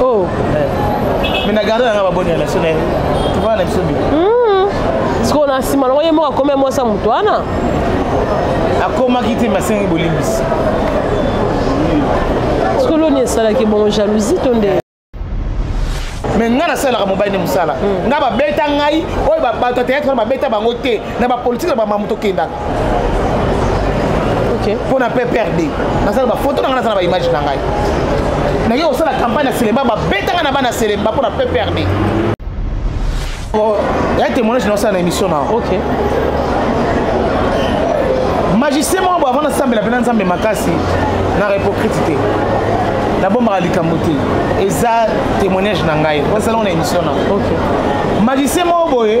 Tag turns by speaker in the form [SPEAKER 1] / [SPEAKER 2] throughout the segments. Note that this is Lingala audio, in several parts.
[SPEAKER 1] oh
[SPEAKER 2] eh. mais na garde nanga baboni ya national tuvana na biso bi hmm.
[SPEAKER 1] sikoyo na nsima nango ye moko akomi ya mwasi ya moto wana
[SPEAKER 2] akomaki te masengi bolimbisi
[SPEAKER 1] sikoyo loni esalaki bongo jalousie to nde
[SPEAKER 2] me ngai nasalelaka mobali nde mosala hmm. ngai babeta ngai oyo bato ya teyatre wana babeta bango te na bapolitike na bamamu
[SPEAKER 1] tokendaka
[SPEAKER 2] mpo na pprd naza na bafoto na ngai naza na baimage na ngai nake kosala campagne ya selemba babetanga na bana selemba mpo na pprd oh, ya témoignage na osala na émission na magicien moko boye avant nasambela mpena nzambe makasi na hypocrite te nabombaka likambo te eza témoignage na ngai osalongo na émission na magicien moko boye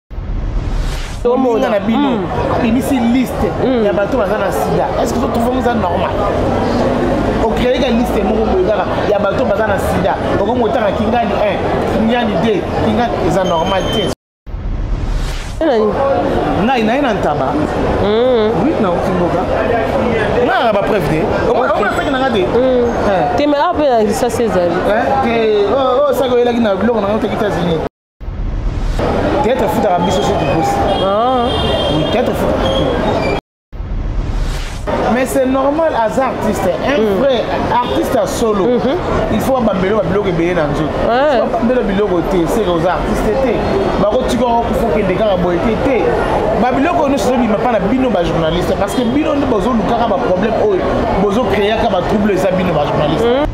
[SPEAKER 2] olinga na bino hmm. ebisi liste hmm. ya bato baza na sida estce que totrouve eza normal okreaka liste moko boye kaka ya bato baza na sida okomi otanga kingani 1 kingani 2 kingani eza normal te ngai naye na ntaba rit hmm. na okingoka ngai na bapreuve te omonasaki nanga te
[SPEAKER 1] te me ape na lisasi ezali te
[SPEAKER 2] oyo osaki oyelaki na biloko na ngai otaki etats-unis Théâtre efutaka biso soki tokosi.
[SPEAKER 1] Ah.
[SPEAKER 2] Oui, théâtre efutaka. Mais c'est normal aza artiste, un mm. vrai artiste à solo. Mm -hmm. Il faut abambelo ba biloko ebele na nzoto.
[SPEAKER 1] Ouais.
[SPEAKER 2] Faut abambelo biloko te, c'est que oza artiste te. Ba ko tika ko kufa ke de kaka boye te te. Ba biloko no sobi ma pas na bino ba journaliste parce que bino nde
[SPEAKER 3] bozo lukaka ba problème oyo bozo créer ka ba troubles za bino ba journaliste. Mm.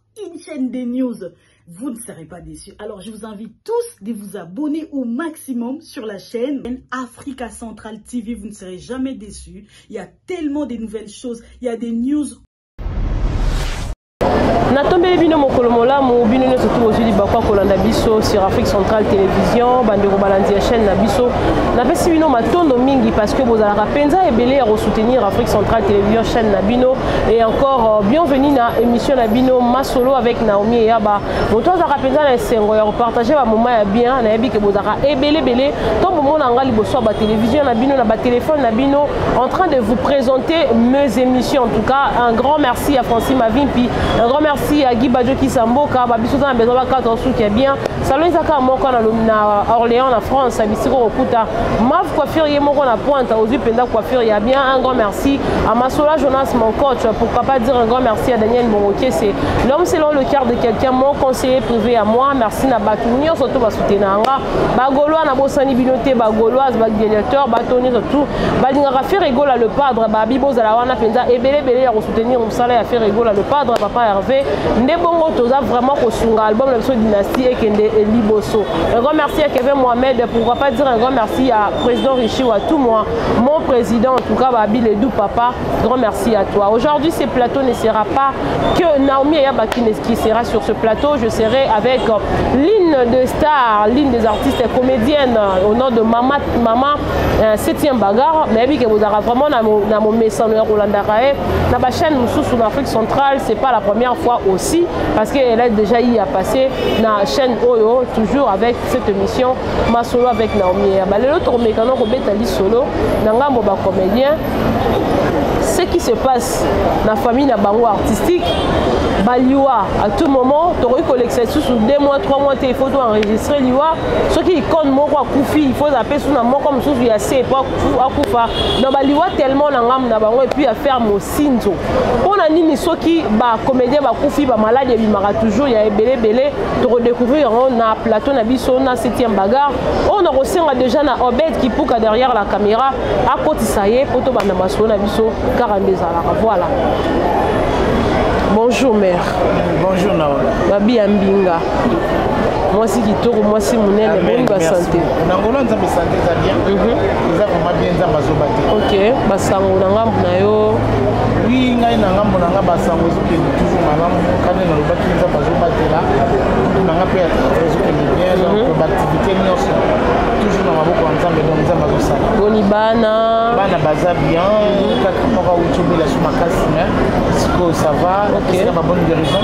[SPEAKER 3] une chaîne de news, vous ne serez pas déçus. Alors, je vous invite tous de vous abonner au maximum sur la chaîne Africa Central TV. Vous ne serez jamais déçus. Il y a tellement de nouvelles choses. Il y a des news.
[SPEAKER 1] natombeli bino mokolo molamu bino nyonso tu bozwi libaku ya kolanda biso sur afrique centrale télévision bandeko balandi ya chaîne na biso napesi bino matondo mingi parce que bozalaka mpenza ebele ya kosoutenir afrique centrale télévision chaîne na bino et encore euh, bienvenue na émission na bino masolo avec naomi eyaba moto azalaka mpenza na esengo ya kopartage bamoma ya bien nayebi ke bozalaka ebelebele to bomona nga liboso ya batélévision na bino na batéléphone na bino en train de vous présenter mes émissions en tout cas un grand merci à franci mavimpi un grand merci à guy badjo kisamboka babiso oza na besoin bakata osuki ya bien salon eza kaka moko na orléans na france ya bisika okokuta mave coiffure ye moko na pointe ozwi mpenza coiffure ya bien un grand merci à masola jonas mon coach pourquoi pas dire un grand merci à daniel mongokese l'homme selon le cœur de quelqu'un mon conseiller privé à moi merci na bato nyonso to basutena yanga bagolois na bosani bino te bagoloise bagladiateur bato nyonso tout balingaka faire egola le padre babi bozala wana mpenza ebele ebele ya kosoutenir mosala ya faire egola le padre papa herve nde bongo toza vraiment kosunga album na biso dynastie ekende liboso un grand merci ya kevin mohamed pourquoi pas dire un grand merci ya président richi watumwa mon président en tout cas babile du papa grand merci à toi aujourd'hui ce plateau ne sera pas que naomi eyaba qui sera sur ce plateau je serai avec l'une de stars l'une des artistes comédiennes au nom de mama mama euh, septième bagarre nayebi ke bozalaka vraiment na momesano ya kolandaka ye na ba chaîne mosusu na afrique centrale c'est pas la première fois aussi parce que elle a déjà y a passé na chaîne oyo toujours avec cette émission masolo avec naomi yaba lelo tokomekana kobeta lisolo na ngambo bacomédien ce qui se passe na famille na bango artistique baliwa à tout moment tokoki kolekisa lisusu 2 mois 3 mois te il faut toenregistre liwa soki icone moko akufi il faut ape suna moko mosusu ya se po akufa na baliwa tellement na ngambo na bango epuis ya faire mosinzo mpo na nini soki bacomédien bakufi bamaladi ebimaka toujours ya ebeleebele tokodecouvrir yango na plateau na biso na 7e bagarre oyo nakosenga déjà na obed kipuka derrière la caméra akotisa ye mpo tobanda masolo na biso kaka nde ezalaka voilà bonjour mère
[SPEAKER 2] bonjour naola
[SPEAKER 1] babi ya mbinga mwasi kitoko mwasi monene boni basante
[SPEAKER 2] nangola nzambe sante eza bien mhm. eza vraimen bien nzambe azoba te
[SPEAKER 1] ok basango na ngambo na yo
[SPEAKER 2] wi ngai na ngambo na ngai basango ezokende toujours malamu kani nalobaki nzambe azobatela kutu na ngai mpe ezokende bien donc mhm. baaktivité nyonso toujours na maboko ya nzambe donc nzambe azosala
[SPEAKER 1] boni bana
[SPEAKER 2] bana baza bien mhm. kaka moko auti obela so makasi me sikoyo ça va esika babone guérison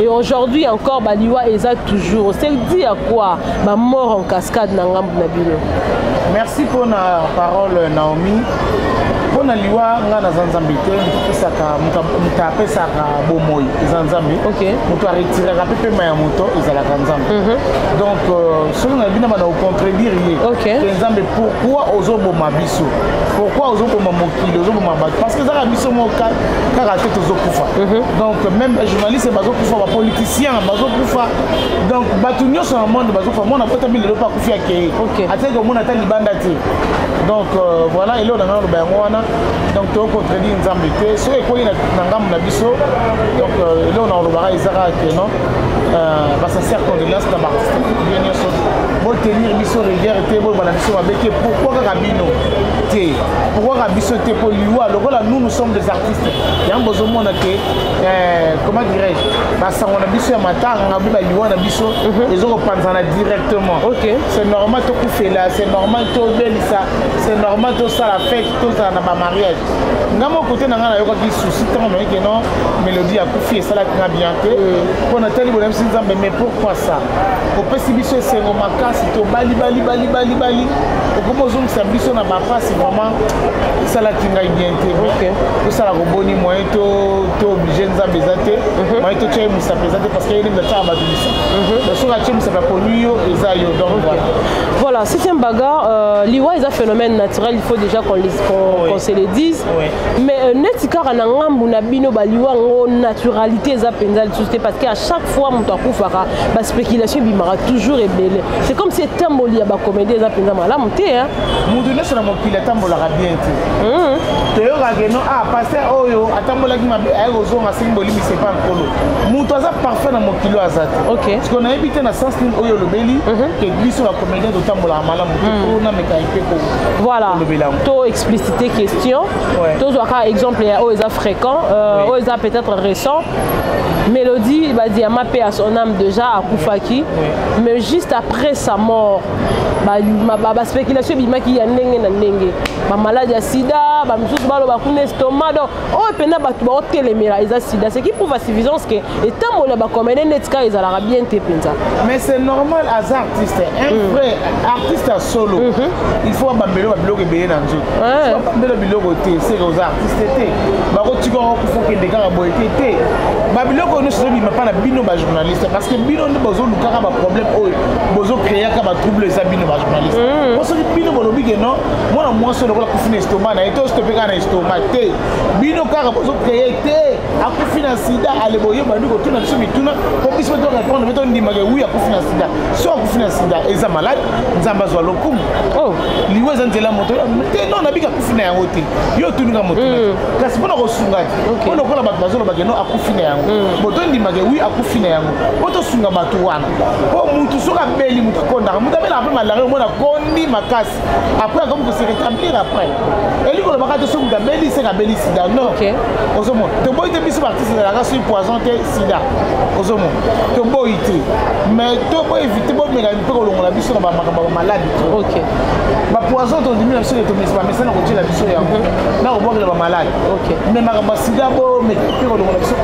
[SPEAKER 1] Et aujourd'hui encore, Baliwa est toujours. C'est dit à quoi Ma mort en cascade n'a pas
[SPEAKER 2] Merci pour la parole, Naomi. Pour la liwa, nga na zanzambi te, pesaka muta pesaka bomoy zanzambi.
[SPEAKER 1] OK.
[SPEAKER 2] Muta retira ka pepe ma moto ezala zanzambi. Mhm. Donc euh, selon na bina bana au contredire.
[SPEAKER 1] OK.
[SPEAKER 2] Zanzambi pourquoi ozo bomabis pourquoi ozoboma mokili ozoboma bato parce que ezaka biso moko kaka te tozokufa mhm. donc même bajournaliste bazokufa bapoliticien bazokufa donc bato nyonso na monde bazokufa mwana potami lelo mpe akufi
[SPEAKER 1] akei
[SPEAKER 2] ateki omona ata libanda te donc euh, voilà eleo na ngai aloba yango wana donc tokontredire nzambe te soki ekweli na ngambo na biso donc euh, eleo na olobaka ezaka ke non euh, basasière condoléance na baartiste botenir biso regere te bolobana biso mabe te pourkui kaka bino te pourkui kaka biso te mpo liwa lokola nous nous sommes des artistes yango bozomona ke eh, comment dirais-je basango na biso ya matanga mpe baliwa na biso mhm. ezokopanzana directement c'est normal tokufela c'est normal tobelisa c'est normal tosala fete tozala na bamariage nga moko te na ngai nayokaki souci ntango noyeke non mélodie akufi esalaki nga bien te mpo mm. natali bonabisi nzambe mais pourquoi ça opesi biso esengo makasi tobali bali bali bali bali okomi ozongisa biso na bapasi vraiment esalaki ngai bien te
[SPEAKER 1] okay.
[SPEAKER 2] tosala koboni moyen to to oblige nzambe eza te mhm. moyen totya ye mosapi eza te parce que ye nde atyaka bato misapi mhm. donc soki atye mosapi aponi yo eza yo donc voilà
[SPEAKER 1] voilà si c'est un bagarre euh, liwa eza phénomène naturel il faut déjà qu'on qu qu
[SPEAKER 2] oui.
[SPEAKER 1] se le dise
[SPEAKER 2] oui.
[SPEAKER 1] mais euh, neti kaka na ngambu na bino baliwa yango naturalité eza mpenza lisusu te parce que à chaque fois moto akufaka baspéculation ebimaka toujours ebele c'est comme si etamboli ya bacomédie eza mpenza malamu te
[SPEAKER 2] moto nyonso na mokili atambolaka bien te hmm. toyokaka eno ah paster oyo atambolaki mabe aye kozonga asengi bolimbisa epa nkolo moto aza parfait na mokili oyo aza te siko nayebi te na sens nini oyo olobeli mhm. ke biso bacomédien totambolaka malamu te hmm. po nameka mpe kolobela yango
[SPEAKER 1] to explicité question tozwaka exemple ya oyo eza fréquent euh, oyo eza peut-être récent Mélodie Badiama paix à son âme déjà à Koufaki, mais juste après sa mort, ba, ma, ba, ba spéculation bimaki ya ndenge na ndenge, ba malade ya sida, ba misusu balo ba kuna estomac donc oh pena ba ba telemela eza sida, c'est qui prouve à suffisance que etambo na ba comédien netka ezalaka bien te penza.
[SPEAKER 2] Mais c'est normal as artiste, un mm. vrai artiste à solo. Mm -hmm. Il faut ba mbelo ba bloque beye
[SPEAKER 1] na
[SPEAKER 2] nzoto. bambela biloko te seke oza artiste te bakotika okufa okende kaka boye te te babiloko nyonso ezobima mpa na bino bajournaliste parce que bino nde bozolukaka baproblème oyo bozokreaka batrouble eza bino bajournaliste mm. po soki bino bolobi ke non mwana mwasi oyo lokola akufi na estoma na ye to stope kaka na estoma te bino kaka bozokreye te akufi na sida ale boye bandi kotuna biso mituna po biso mpe torepondre mpe tondimake wi akufi na sida so akufi na sida eza malade nzambe azwa lokumu
[SPEAKER 1] oh.
[SPEAKER 2] liwa eza nzela moto te non nabi kakufi na yango te yo otuninga moto mm. kasi mpona kosunga te mpo lokola bato bazolobake no akufi na yango mm. bo tondimake wi akufi na yango mpo tosunga bato wana mpo motu soki abeli moto akondaka moto abelaka mpe malaria omona akondi makasi apres akomi kose rétablir apres elingi kolobaka te soki moto abeli seke abeli sida non ozomona toboyi te biso baartiste ezalaka soki poison te sida ozomona toboyi te mais toboyi evite bomeka mpe kolongola biso na bamakambo ya bamaladi
[SPEAKER 1] okay.
[SPEAKER 2] bapoison tondimi na biso ke bamesana kotyela biso yango mhm. na kobwakela bamaladi me makambo ya sida bo mpe kolongola biso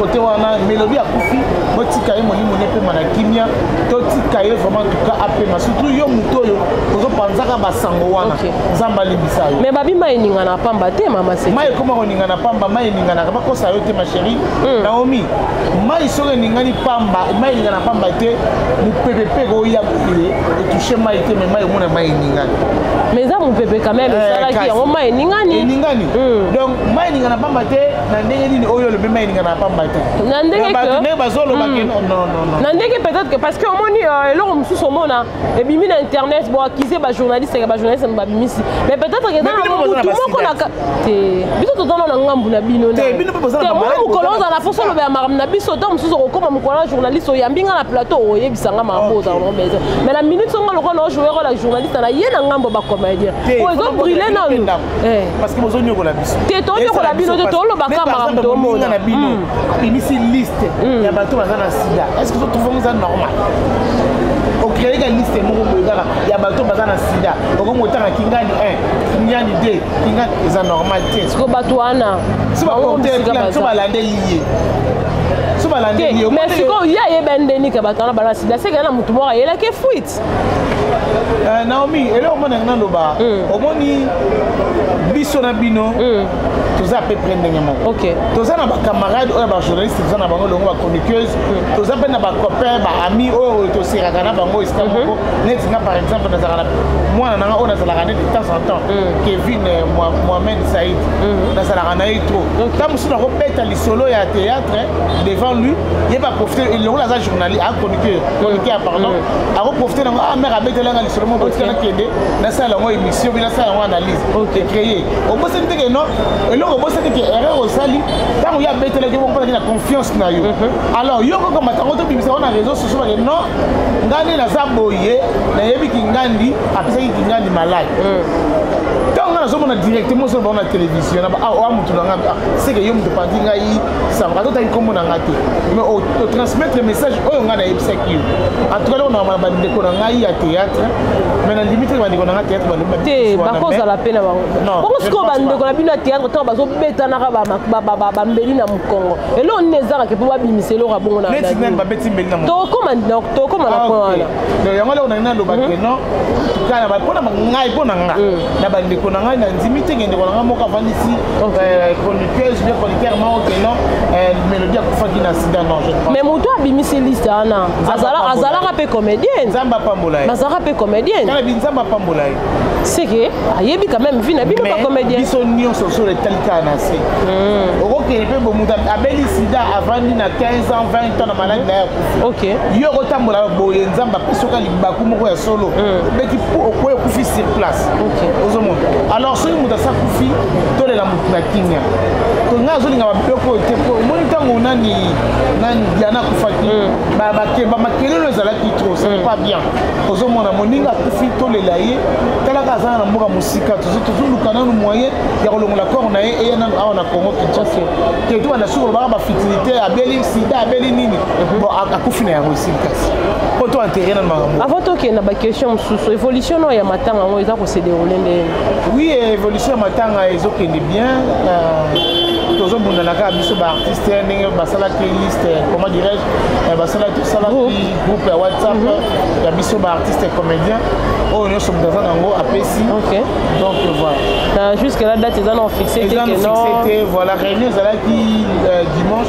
[SPEAKER 2] kote wana melodi akufi botika ye molimo ne mpema na kimia totika ye vraiment tuka apema surtout yo moto oyo ozopanzaka basango wana nzambe alimbisa yo
[SPEAKER 1] me babi mai eningana pamba te mama
[SPEAKER 2] mai ekoma koningana pamba mai eninganaka bakosa yo te ma chérie hmm. naomi mai soki eningani pamba mai eningana pamba te mopepe mpe ekoya boye etouche mai te mai mai omona mai eningani
[SPEAKER 1] mais eza mopepe quand même
[SPEAKER 2] eh,
[SPEAKER 1] esalaki yango mai eningani
[SPEAKER 2] eningani
[SPEAKER 1] hmm.
[SPEAKER 2] donc mai eningana pamba te na ndenge nini oyo olobi mai eningana pamba te
[SPEAKER 1] na ndenge
[SPEAKER 2] bazoloba hmm.
[SPEAKER 1] na ndenge peut-être que parce que omoni euh, eloko mosusu omona ebimi na internet bo akize ba journaliste ya ba journaliste na babimisi
[SPEAKER 2] mais peut-être que dans
[SPEAKER 1] mutu moko na te biso tozana na ngambu na bino
[SPEAKER 2] na
[SPEAKER 1] te mwa mokolo
[SPEAKER 2] oza na
[SPEAKER 1] foso lobe ya makambo na biso to mosusu okokoma mokolo na journaliste oyambi nga na plateau oyebisa nga
[SPEAKER 2] makambo
[SPEAKER 1] oza na maison mais na minute songa lokola na joueur la journaliste na ye na ngambo ba
[SPEAKER 2] comédien
[SPEAKER 1] oyo ezo
[SPEAKER 2] brûler
[SPEAKER 1] nanu eh.
[SPEAKER 2] parce que bozo nyokola biso
[SPEAKER 1] te to
[SPEAKER 2] nyokola
[SPEAKER 1] bino te
[SPEAKER 2] toloba ka
[SPEAKER 1] makambo tomona
[SPEAKER 2] obimisi liste
[SPEAKER 1] mm.
[SPEAKER 2] ya bato baza na sida est ce que totrouvango eza normal okreyeka liste moko boye kaka ya bato baza na sida okomi otanga kingani 1 kingani 2 kingani eza normal te
[SPEAKER 1] siko bato wana
[SPEAKER 2] so balandeli ye so balandeli ye
[SPEAKER 1] mais sikoyo ye ayebani nde nika bato wana bana sida seke na motu moko ayelaki fuite
[SPEAKER 2] Eh, naomi eloko mona yango naloba hmm. omoni biso na bino hmm. toza à peu près ndenge moko toza na bacamarade oyo bajournaliste toza na bango elongo bachroniqueuse hmm. toza mpe na bacopain baami oyo toseraka na bango esika mhm. moko neti nga par exemple nazalaka mwana nanga oyo nazalaka neti temps en temps kevin eh, mohamed saïd nazalaka na ye trop ntango mosusu nakobeta solo ya théâtre devant lui ye ba profite elongola aza journaliste a chroniqueur chroniqueur pardon mm. ako profite nango ah mère abetela nga lisolo moko tika nakende nasala yango émission bi nasala yango analyse créé obosani teke non eloko obosani ke erreur osali ntango ye abetelaki yo bokomaki na confiance na yo mm-hmm. alors yo kokamata yango tobimisa yango na réseau sociaux bake non ngai nde naza boye nayebi kingandi apesaki kingandi malade mm. ntango ngai nazomona directement osoloba ngo na télévision na ba awa ah, motu na ngai ah, seke yo moto opandi ngai sango ata otaki nkombo na ngai te mais otransmettre message oyo ngai nayebisaki yo antuka loko na bandeko na ngai ya théâtre mais na limite bandeko na ngai théâtre
[SPEAKER 1] te bakozala mpe na bango bongo sikoyo bandeko na bino ya théâtre ntango bazobetanaka bambeli na mokongo eloko nini ezaka ke mpo babimisa eloko ya bongo na tokoma na point
[SPEAKER 2] ah,
[SPEAKER 1] wana
[SPEAKER 2] yango loko nangi naloba ke mhm. non mpo na ngai mpo na ngai mhm. na bandeko na ngai na ndimi te ngendeko na ngai moko avandisi Donc, euh, chroniqueuse, bien chroniqueur, non, ok, non. Euh, Mélodie a kufaki na sida, non, je crois.
[SPEAKER 1] Mais moto a bimisi liste, Anna. Azala, azala rapé comédienne.
[SPEAKER 2] Zamba pambola.
[SPEAKER 1] Azala rapé comédienne.
[SPEAKER 2] Kana bin zamba pambola. C'est
[SPEAKER 1] que, ayebi quand même, vina bino pas comédienne.
[SPEAKER 2] Biso nyon so so le talika na se. Hmm. Oko kere pe bo muta abeli sida avant ni na 15 ans, 20 ans na malade na ya kufi.
[SPEAKER 1] Ok.
[SPEAKER 2] Yo ko tambola boye nzamba pesoka libaku moko ya solo. Hmm. Beti po ko kufi sur place. ozomona alors soki moto asa kufi tolela motu na kimia nga azolinga babiloko oyo te po omoni ntango nani nani diana akufaki mm. bamakelelo ezalaki trop ce n'est mm. pas bien ozomona moninga akufi tolela ye talaka azanga na mboka mosika tozoluka nanu moyen ya kolongola corps na ye eya nanu awa na congo kinshasa te tobanda soki olobaka bafitilité abeli sida abeli nini Mhm. bon akufi na yango esili kasi mpo to enterre na makambo
[SPEAKER 1] avant tokende na baquestion mosusu évolution nao ya matanga yango eza kosederoule ndenge
[SPEAKER 2] oui évolution ya matanga ezokende bien euh, tozobundana kaka biso baartiste ndenge basalaki liste comment dirais-je euh, basalaki tosalaki groupe ya whatsapp mhm. ya biso baartiste comédien oyo nyonso moto aza na yango apesi donc voilà
[SPEAKER 1] jusque la date eza na fixe
[SPEAKER 2] te voilà réunion ezalaki euh, dimanche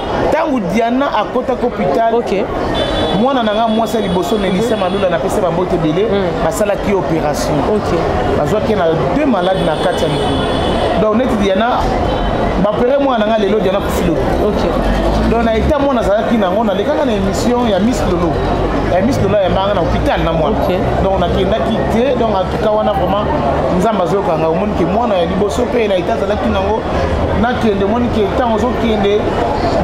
[SPEAKER 2] ntango diana akotaki hôpital okay. mwana na ngai mwasi ya liboso melisa mhm. malula napesa babote ebele mm. basalaki ye opération okay. bazwaki na deux malade na kati ya likolo donc neti diana bapere mwana na ngai lelo diana kufilo okay. donc na eta mwana azalaki nango nalekaka na émission ya miss lolo ya miss lolo ayambanga na hôpital na mwana okay. donc nakendaki te donc atuka wana vraiment nzambe azoyoka ngai omoni ke mwana ya liboso mpe na eta azalaki nango nakende omoni ke ntango ozokende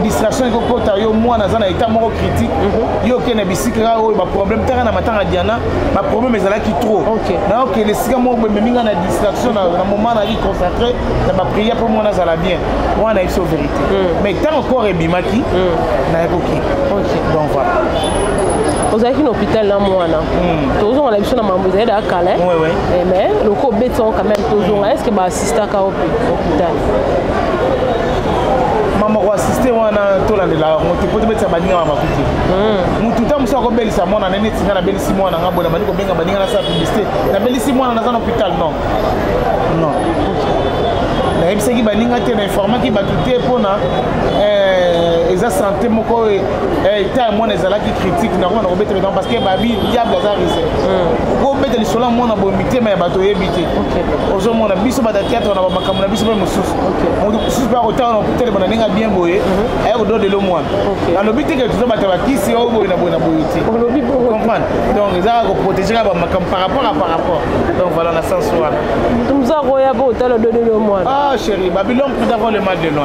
[SPEAKER 2] distraction ekokota yo mwana aza na etat moko critique mhm. yo okende na bisika kaka oyo baproblème taka na matanga diana baproblème ezalaki trop na okende esika moko bememi ngai na distraction na moment nayaki concentré na baprière mpo mwana azala bien wana nayebi so vérité mm. mais ntango corps ebimaki mm. nayekoki donc voilà
[SPEAKER 1] ozalaki na hôpital na mwana hmm. tozonga na biso na mambo ezali da kala eh, mais loko obeti yango quand même tozonga est ce que asistaka opi hopital
[SPEAKER 2] mama koasiste wana tolandela yango te mpo tobetisa baninga ba makuti hmm. motu ta mosu akobelisa mwana na neti nga nabelisi mwana nga boye nabandi kobenga baninga nasala publicité nabelisi mwana naza na hôpital non non nayebisaki baninga te na informaki bato te mpona eh, eza sante moko Eh, ta mwana ezalaki critique nakoma na kobeta mitama parce que babi diable aza rise hmm. kobeta lisolo ya mwana boye mitema ya bato oyebi te ozomona biso bata théâtre na bamakambo na biso mpe mosusu moto mosusu mpe akotanga na hôpital bona ndenge bien boye mhm. aya kodola lelo mwana nalobi te ke toza bata bakisi oyo boye na boye na boye te comprendre donc ezaka koprotege kaka bamakambo par rapport a par rapport donc voilà na sens wana
[SPEAKER 1] toza koya mpe otala dodo lelo mwana
[SPEAKER 2] ah chéri babilon mpe d'avoir le mal de loin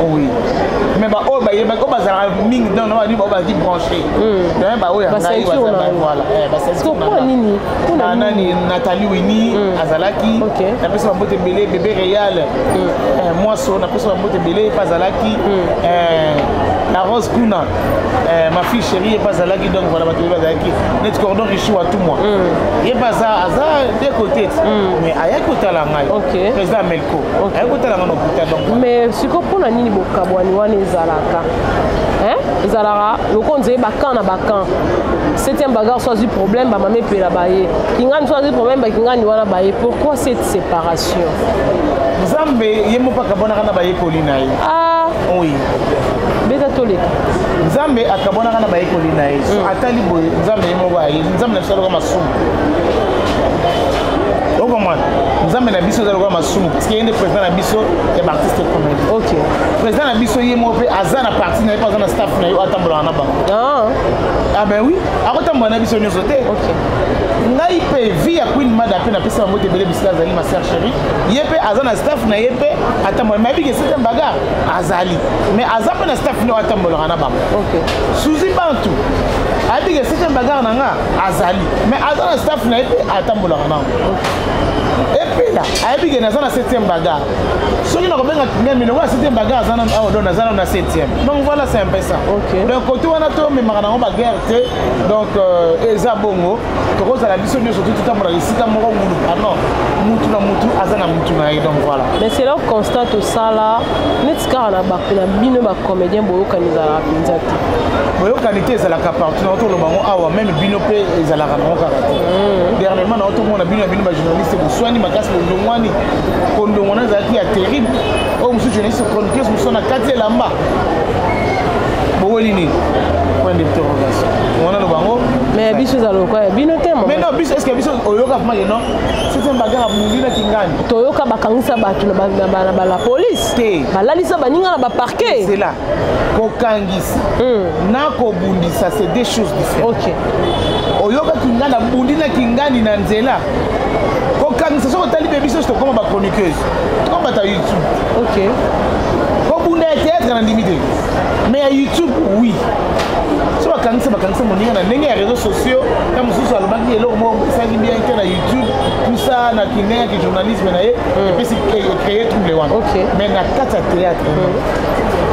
[SPEAKER 2] Oui.
[SPEAKER 1] Mais bah oh bah il bah oh bah ça ming non non bah bah dit branché. Hmm. Non bah oh
[SPEAKER 2] ya ngai bah ça bah voilà. Eh bah c'est
[SPEAKER 1] ce qu'on a. nini? Kuna nani Nathalie Winnie hmm. Azalaki. Na pesa
[SPEAKER 2] mbote belé bébé Real. Hmm. Eh moi so na
[SPEAKER 1] pesa
[SPEAKER 2] mbote belé pas Azalaki. Eh la rose kuna. Eh ma fille chérie pas Azalaki donc voilà bah tu vas Azalaki. Net cordon riche à tout moi. Ye pas ça aza de côté. Mais ayaki otala ngai. Président okay. ayekotala nga na hôpital donc
[SPEAKER 1] mais siko mpo na nini bokabwani wana ezalaka ezalaka lokola nzeye bakan na bakan septième bagarre so azwi problème bamama epela baye kingani so azwi problème bakingani wana baye pourquoi cette séparation
[SPEAKER 2] nzambe ye moko akabwanaka na bayekoli na ye ah. oui
[SPEAKER 1] beta toleka
[SPEAKER 2] nzambe akabwanaka na bayekoli na ye mm. atali boye nzambe ye moko aye nzambe na biso aloka masumu okomona nzambe na biso eza lokola masumu tika ye nde président na biso ya baartiste commun
[SPEAKER 1] ok
[SPEAKER 2] président na biso ye moko mpe aza na parti na ye mpe aza na staff na ye atambolaka na bango ah. ah ben oui akotambola na biso nyonso te ngai mpe vie ya queen mada mpe napesi bango te ebele bisika azali maser chéri ye mpe aza na staff na ye mpe atambola me abiki esete bagar azali mais aza mpe na staff nde atambolaka na bango suzi bantu abiki esete bagar na nga azali me aza na staff na ye mpe atambolaka nango epela ayebi ke naza na 7e bagar soki nakobenga kinga milongo ya 7e bagar aza nano awa don aza nano na 7e donc voilà c'est un peu ça donc kote wana tomemaka nango baguerre te donc euh, eza bongo tokozala biso nyonso totitambolaka esika moko ngulu pardon mutu na mutu aza na mutu na ye donc voilà
[SPEAKER 1] mais c'est leur constat tosala neti kaka na bino bacomédien boyokani ezalaka mpenza te
[SPEAKER 2] boyokani te ezalaka partout nao toloba yango awa meme bino mpe ezalaka nango kaka te mm. dernièrement nao tomona bino ya bino bajournaliste boswani makasi bolongwani kolongwana ezalaki ya terrible oyo mosusu journaliste chroniqueuse mosusu na kati elamba boweli nini point de interrogation wana loba yango
[SPEAKER 1] mais biso eza lokola bino te
[SPEAKER 2] mais non biso est-ce que biso oyoka vraiment ye non c'est un bagarre mundi na kingani
[SPEAKER 1] toyoka bakangisa bato na ba la police
[SPEAKER 2] te
[SPEAKER 1] balalisa baninga na
[SPEAKER 2] ba parquet kokangisa mm. na kobundisa c'est deux choses différentes
[SPEAKER 1] okay.
[SPEAKER 2] oyokaki nga nabundi na kingani na nzela kokangisa soki otali mpe biso tokoma bachroniqueuse tokoma bato ya youtube
[SPEAKER 1] okay.
[SPEAKER 2] kobunda ya théâtre na ndimi te mais ya youtube oui so bakangisa bakangisa moninga na ndenge ya réseau sociaux ta mosusu alobaki eloko moko esalaki bien te na youtube tusa na kindenge ya kijournalisme na ye mm. epesi créer trouble wana mais na kati ya théâtre mm.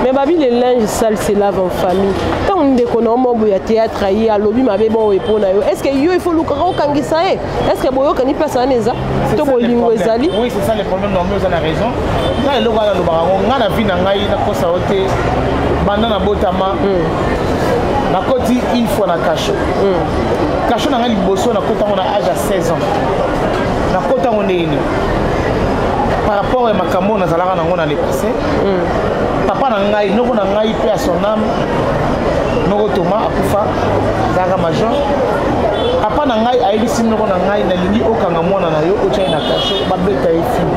[SPEAKER 1] mais babi le linge sale se lave en famille ntango ndeko na yo moko ya théâtre aye alobi mabe bongo epo na yo est ce que yo ifo olukaka okangisa ye est ce que boyokani place wana eza to bolingo ezali
[SPEAKER 2] oui c'est ça le problème normal oza na raison nga eloko wana alobaka yango nga na vie na ngai nakosa yo te banda nabotama hmm. nakoti une fois na kasho hmm. kasho na ngai liboso nakotango na age ya 16 ans nakotango ndenge nini par rapport ya makambo oyo nazalaka nango na se mm. papa na ngai noko na ngai mpe ya son ame noko toma akufa azalaka major papa na ngai ayebisi noko na ngai nalingi okanga mwana na yo otya ye na kasho babeta ye fini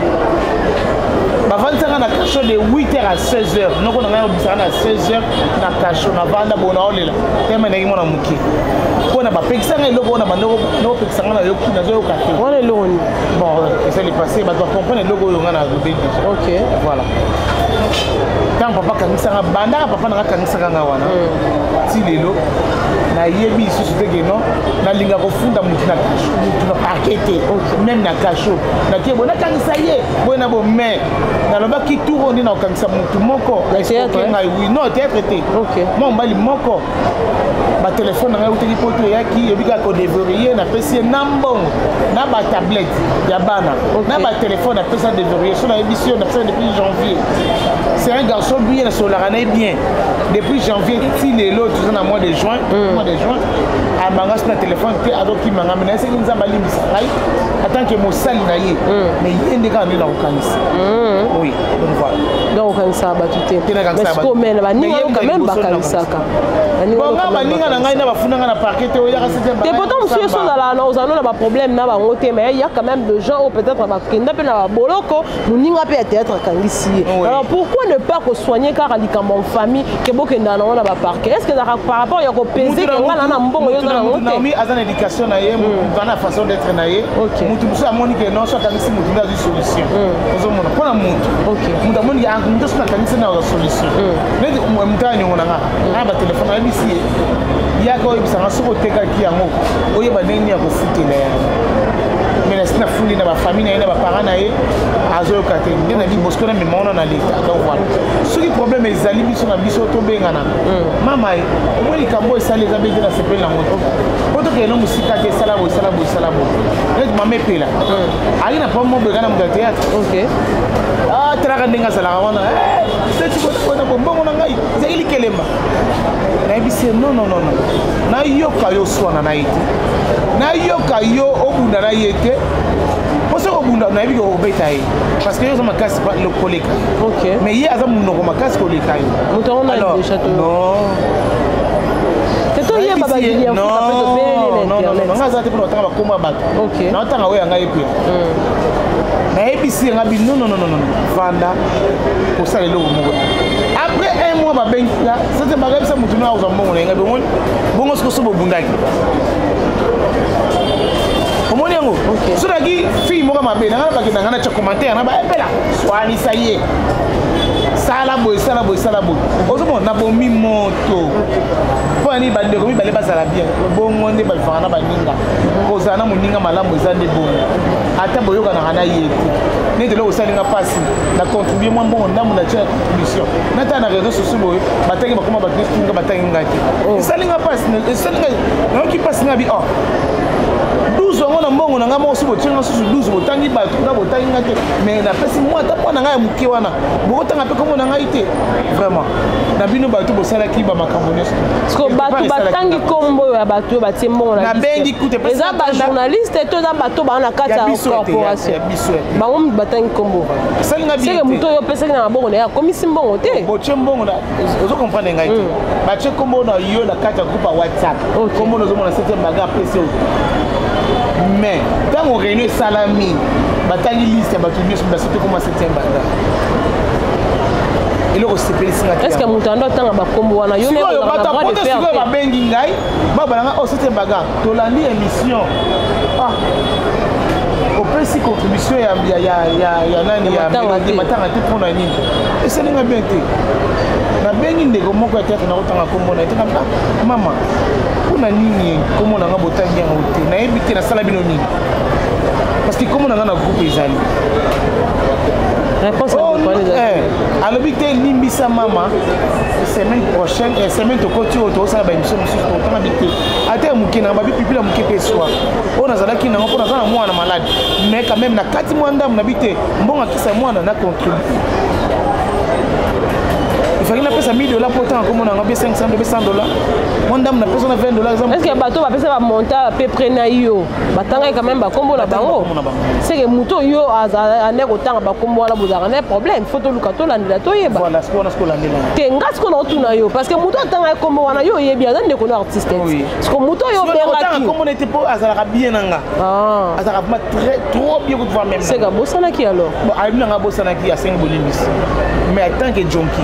[SPEAKER 2] bavandisaka na kasho de 8 heures à 16 heures noko na ngai obisaka na 16 heures na kasho navanda bona olela teme naki mwana moke mpo na bapekisanga eloko wana banoko pekisanga na yo nazoyoka te
[SPEAKER 1] Bon, euh,
[SPEAKER 2] c'est le passé, bah, tu vas comprendre le logo, on a le déjà.
[SPEAKER 1] Ok.
[SPEAKER 2] Voilà. Tant papa kangisaka banda papa nanga kangisaka nga wana mm. ti lelo nayebi lisusu te ke non nalinga kofunda motu na motu na parke te meme na kasho nake boye nakangisa ye boye na bome nalobaki turo nde nakokangisa motu moko ngai wi non teatre te mwa mobali moko batelefone na ngai eutaki poto eyaki eyebi kaka kodeverie napesi ye na mbongo na batablete ya bana na batelefone napesi na deverie so nayebisi yo napesa depuis janvier c'est un garçon bien nasololaka na ye bien depuis janvier ti lelo toza na mois de juin mm. mois de juin amanga so na telefone te azokima ngai na eseki nzambe alimbisa ngai atanke mosali na ye mm. mais ye nde kaka nde nakokanisa mm. oui donc
[SPEAKER 1] okanisaka bato te mesiko
[SPEAKER 2] me
[SPEAKER 1] na baninga yo quand même bakanisaka baninga
[SPEAKER 2] na ngai na bafunda ngai na parke te oyaka
[SPEAKER 1] te pourtant mosusu yesu ozalaka na ozala na baproblème na bango te mais ya quand même de gens oyo peut-être bakenda mpe na baboloko moninga mpe ya théâtre akangisi ye alors pourquoi ne pas kosoigne kaka likambo en famille ke bokendaka nango na baparke est ce que ezalaka par rapport ya kopese ke ngai na na mbongo yo oza nango te
[SPEAKER 2] aza na éducation na ye hmm. aza na façon d'être na ye motu mosusu amoni ke non so akangisi motu solution hmm. ozomona mpo na
[SPEAKER 1] moto
[SPEAKER 2] moto amoni ah, moto soki nakanisi na solution hmm. neti moto anyongo na nga hmm. na batelefone ayebisi ye yaka oyebisanga soki otekaki yango oyeba ndenge nini ya kofutela yango mais nasi nafundi na bafamille na ye na baparent na ye azoyoka te nde na libosko na mema wana na leta donc voilà soki problème ezali biso na biso tobengana mama ye omoni likambo oyo esali eza bete na sepeli na moto po tokende mosika te esala boye esala boye esala boye neti mama epela ayi na pamo boyeka na moto ya théâtre
[SPEAKER 1] atalaka
[SPEAKER 2] ah, ndenge azalaka wana setikona eh, bombongo na ngai ezali likelemba nayebisi ye nononono nayoka yo oswana na ye te nayoka yo obunda na ye te mposa kobunda nayebi ke obeta ye parce que yo oza makasi koleka mais ye aza monoko makasi koleka yo
[SPEAKER 1] toyeba
[SPEAKER 2] babilyango aza te mpona kotanga bakoma ya bato
[SPEAKER 1] okay.
[SPEAKER 2] naotanga oyo ya ngai mpe mm. nayebisi yanga bino nononono fanda kosala eloko moko après un mois babengi nga sete bakabisa motu no akozwa mbongo na yenga bomoni bongo sikoso bobundaki omoni yango sodaki fille moko mabe nanga na bakenda nga na tya commentaire na baepela swanisa ye sala boye sala boye sala boye ozomona nabomi moto mpo ya nini bandeko mibale bazala bien bongo nde balifaka na baninga kozala na moninga malamu eza nde bongo ata boyokanaka na ye te neti eloko osalinga mpasi na contribue mwa mbongo ndambo na tia contribution natala na réseau sociaux boye batangi bakoma bato nyonso tunga batangi ngai te oh. esalinga mpasi esalinga nayoki mpasi ngai bi o oh. 12 yango na mbongo na ngai moko soki botie ngai susu 12 botangi bato na botangi ngai te mais napesi mwa ata mpo na ngai ya moke wana bokotanga mpe komona ngai te vraiment na bino bato bosalaki bamakambo nyonso
[SPEAKER 1] siko bato batangi nkombo oyo ya bato oyo batie mbongo na eza bajournaliste to eza bato baa na kati ya corporation bango moto batangi nkombo seke moto oyo opesaki na maboko na ye akomisi mbongo te
[SPEAKER 2] botie mbongo ozo comprendre ngai te hmm. batie nkombo na yo na kati ya groupe ya whatsapp nkombo na ozomona septième baga apesi mais ntango réunion esalami batangi liste ya bato nyonso basete komasa eloko osepelisi
[SPEAKER 1] nga eske moto ando atanga bakombo wana yo
[SPEAKER 2] sikoyo bato ya poto sikoyo babengi ngai babala ngai osete oh, mbaga tolandi émission ah opesi contribution ya nani ya matanga te mpo na nini esali nga bien te nabengi ndeko moko ya teatre nakotanga nkombo na ye te ah, mama mpo na nini nkombo na nga botangi yango te nayebi te nasala bino nini parce que komona nga na groupe ezali réponse oh, eh, alobi te limbisa mama semaine prochaine eh, semaine tokoti oyo tokosala baémission mosusu tokotanga bite ata ya moke nanga babi pipila moke mpe swa oyo nazalaki nango mpo naza na mwana malade mais quand même na kati mwa ndambo na bi te mbongo akisa mwana na contribue ifaki napesa 1000 dola mpo otanga komona yango be 500 be 100 dola mwa ndambo napesa na 20 dollars
[SPEAKER 1] est ce que bato bapesa bamonta à peu près na yo batangaki quand même bakombo na bango c'est que moto oyo yo ane kotanga bakombo wana bozalaka na problème fo toluka tolandela toyeba te nga sikoyo naotuna yo parce que moto atangaki kombo wana yo oyebi aza ndeko na artiste siko moto oyo
[SPEAKER 2] obengakazalaka bien na nga ah. azalaka vraimen très trop bien kutuva meme
[SPEAKER 1] seke abosanaki alors
[SPEAKER 2] ayebi nanga abosanaki asengi bolimbisi mais atanke jonki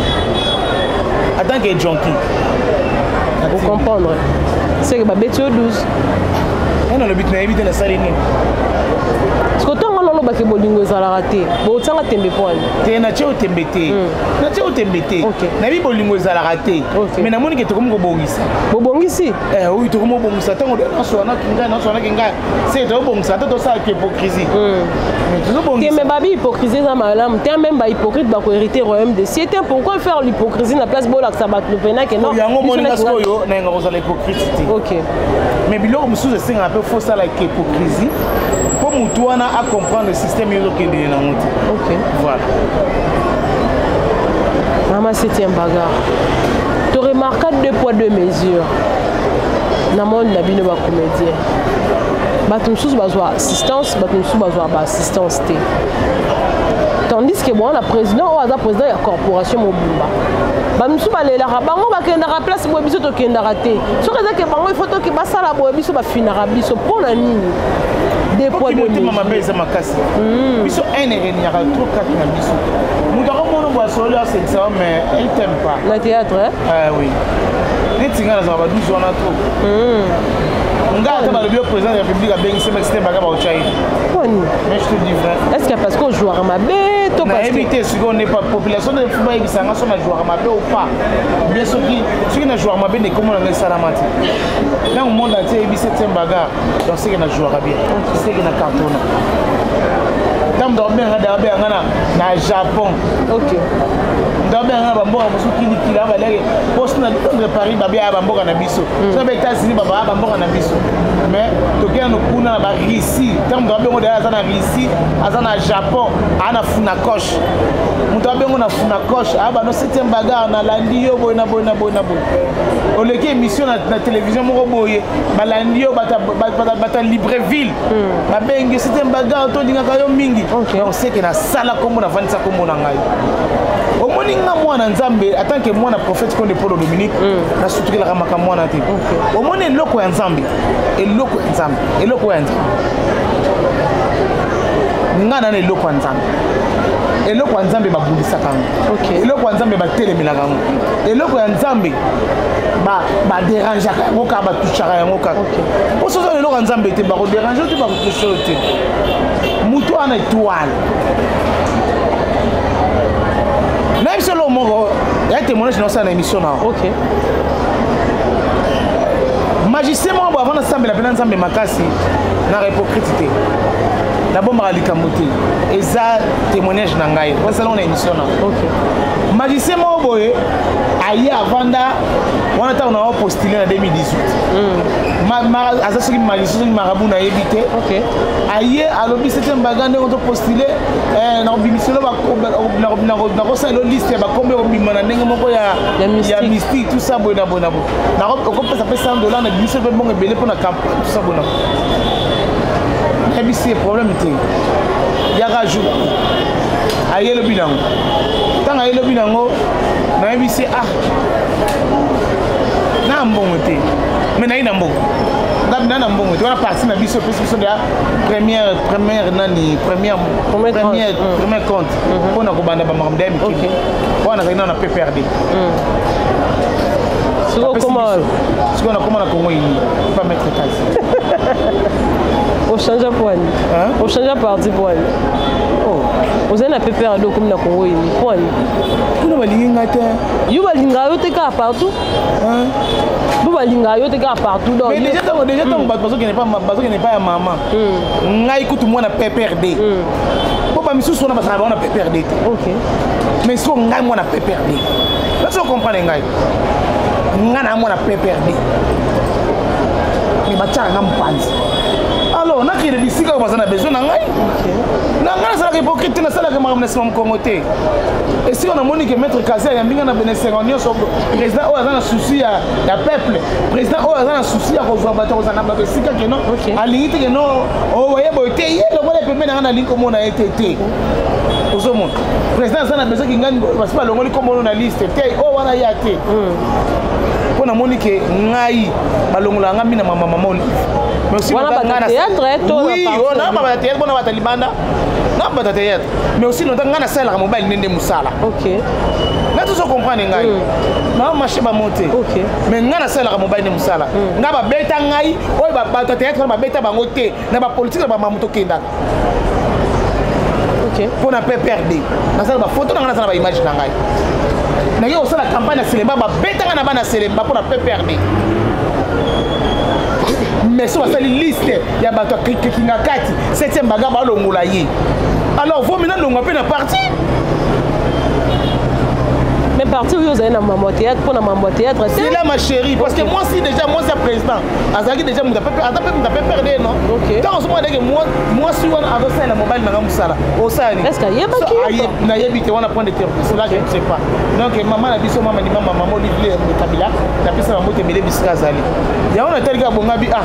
[SPEAKER 2] atanke jonki
[SPEAKER 1] ocomprendre seke babeti yo 12
[SPEAKER 2] nano lobi nayebi te nasali nini
[SPEAKER 1] siko ntango wana olobaki bolingo ezalaka te botyanga tembe mpo wani
[SPEAKER 2] te natye otembe te hmm. natye otembe te nayebi bolingo ezalaka te mai namoni ke tokomi kobongisa
[SPEAKER 1] bobongisi eh,
[SPEAKER 2] oyo tokomi kobongisa ntango nasoanaki ngai nasoanaki ngai se tozobongisa te tosalaka hypocrisie hmm.
[SPEAKER 1] te me babi hypocrisie eza malamu te meme bahypocrite bakoherite royaume de sie te pourquoi faire l'hypocrisie na place bolakisa bato lopenake
[SPEAKER 2] yango moninga sikoyo nayenga kozala hypocrite te mais biloko mosusu esengaka mpe fo osalaka hypocrisie mpo motu wana acomprendre système yo ozokendele nango te voilà
[SPEAKER 1] mama septième bagarre toremarka deux poids deux mesures na monde na bino bacomédien bato mosusu bazwa assistance bato mosusu bazwa baassistance te tandis ke bowana président oyo aza président ya corporation mobimba bamisusu balelaka bango bakendaka place boye biso tokendaka te soki eza ke bango ifo toki basala boye biso bafinaka biso mpo na nini
[SPEAKER 2] motema mabe eza makasi hmm. biso haine eregnaka trop kati na biso moto akomona boya solo asekisaka mais elle t'aime pas
[SPEAKER 1] na théâtre eh?
[SPEAKER 2] ah oui neti ngai nazala ba 12 wana trop hmm. nga ata balobi yo président de la république abengisi maxite baka baotya ye poni mais je te dis vrai
[SPEAKER 1] est ce que parce que ojouaka mabe to
[SPEAKER 2] nayebi te soki one pa population de fuba yebisa nga so na jouaka mabe ou pas bien soki soki na jouaka mabe nekomona nga esalama te ntango monde entier ayebi septième bagar donc seke na jouaka bien seke na cartona ntango ndakobenganga ndakobenganga na na japon ok ndakobenganga na bamboka mosusu kilikila baleke mposi na londre paris babeya bamboka na biso biso hmm. soki baetats-unis babaa bamboka na biso mais tokenda nokuna na barussie ntango moto abengo dayala aza na russie aza na japon aa na funacoche moto abengo na funacoche aa bano septième bagar nalandi yo boye na boye na boye na boye oleki émission na, na télévision moko boye balandi yo bata, bata, bata libreville mm. babengi yo septième bagar tolingaka yo mingi okay. donc seke nasala nkombo navandisa nkombo na ngai omoni nga mwana nzambe atanke mwana prophète konde polo dominique mm. nasutukelaka makambo wana te omoni eloko ya nzambe eloko ya nzambe eloko ya nzambe ngai nana eloko ya nzambe eloko ya nzambe babundisaka yango eloko ya nzambe batelemelaka yango eloko ya nzambe baderangeaka yango kaka batushaka yango kaka mpo sozo eloko ya nzambe te bakoderange te bakotusha yo te moto wana etoile nayebi solo moko ya témoignage naosala na émission na
[SPEAKER 1] okay.
[SPEAKER 2] magicien moko boye avant nasambela mpe na nzambe makasi na hypocrite te nabombaka likambo te eza témoignage na ngai basalaka na émission na magicien moko boye aye avanda wana ntango na postule na 2018 hmm. aza soki magicien soki marabu nayebi te aye alobi septième baga ndenge topostule Eh, nakobimiselo nakosala elo liste ya bakombo ya kobima na ndenge moko ya
[SPEAKER 1] mystique
[SPEAKER 2] tout ça boye na boye na boye okopesa mpe 100 dollar na bimiselo mpe mbongo ebele mpo na campagne tout ça boye na boye nayebisi ye problème te yaka jour aye elobi na yango ntango aye elobi na yango nayebisi ye ah na mbongo te me naye na mbongo ngabi na na mbongo te wana parti na biso epesi biso première première nani première
[SPEAKER 1] première
[SPEAKER 2] première,
[SPEAKER 1] mm.
[SPEAKER 2] première compte mm-hmm. mpo na kobanda bamakambo da
[SPEAKER 1] ya
[SPEAKER 2] mikili wana nazali nano na pprd
[SPEAKER 1] mm.
[SPEAKER 2] sikoyo nakoma na kongo ini pa maître kasi
[SPEAKER 1] ochangea pwani ochangea parti pwani oh. ozali na pprd okomi na kongo ini pwani
[SPEAKER 2] kuna balingi ngai te
[SPEAKER 1] yo balingaka yo te kaka partout mpo balingaka yo te kaka partout donc
[SPEAKER 2] déjà ntango déjà ntango bato bazokende pa bazokende pa ya mama hmm. ngai kutu mwana pprd hmm. mpo bamisusu wana bazalaka wana pprd te mais siko ngai mwana pprd naso comprendre ngai ngai naa mwana pprd mais batyaka nga mopanzi alors nakende bisika oyo baza na besoin na ngai na ngai nasalaka hypocrite te nasalaka makambo na nsima mokongo te esika namoni ke maître kasi ayambi nga na benesengo nyonso président oyo aza na souci ya peuple président oyo aza na souci ya kozwa bato akozala na bato esika keno alingi te keno owaye oh, boye te ye lokola pembe na nga nalingi komona ye te te ozomona président aza na besoin kingani basi balongoli kombono na liste te oyo oh, wana ya te hmm. mpo namoni ke ngai balongolaka ngai mina mama mama olive
[SPEAKER 1] wana batateatre to
[SPEAKER 2] oui wana batateatre mpona bata libanda nabanda teyatre mais aussi nota ngai nasalelaka mobali nde nde mosala nga tozo comprendre ngai mm. na marché bango te mais ngai nasalelaka mobali nde mosala mm. ngai babeta ngai oyo bato ya teyatre wana babeta bango te na bapolitike na bamama tokendaka mpo na pprd nasala bafoto na ngai naza na baimage na ngai nake kosala campagne ya selema babetanga na bana selema mpo na pprd mais so basali liste ya bato ya kingakati septième baga balongola ye alors vo mina longwa mpe na parti
[SPEAKER 1] mais parti oyo ozali na mambo ya théâtre mpo na mambo ya théâtre te
[SPEAKER 2] sila ma chérie parce que moi si déjà moi ya président azalaki déjà moto ata mpe moto ape perde
[SPEAKER 1] non
[SPEAKER 2] ntango ozomona ndeke mwasi wana azosalela mobali nanga mosala osalani nayebi te wana point de terme cela je ne sais pas donc mama na biso mama ni mama mama olivie kabila napesa na mbote ebele bisika azali yango natali kaka bongabi ah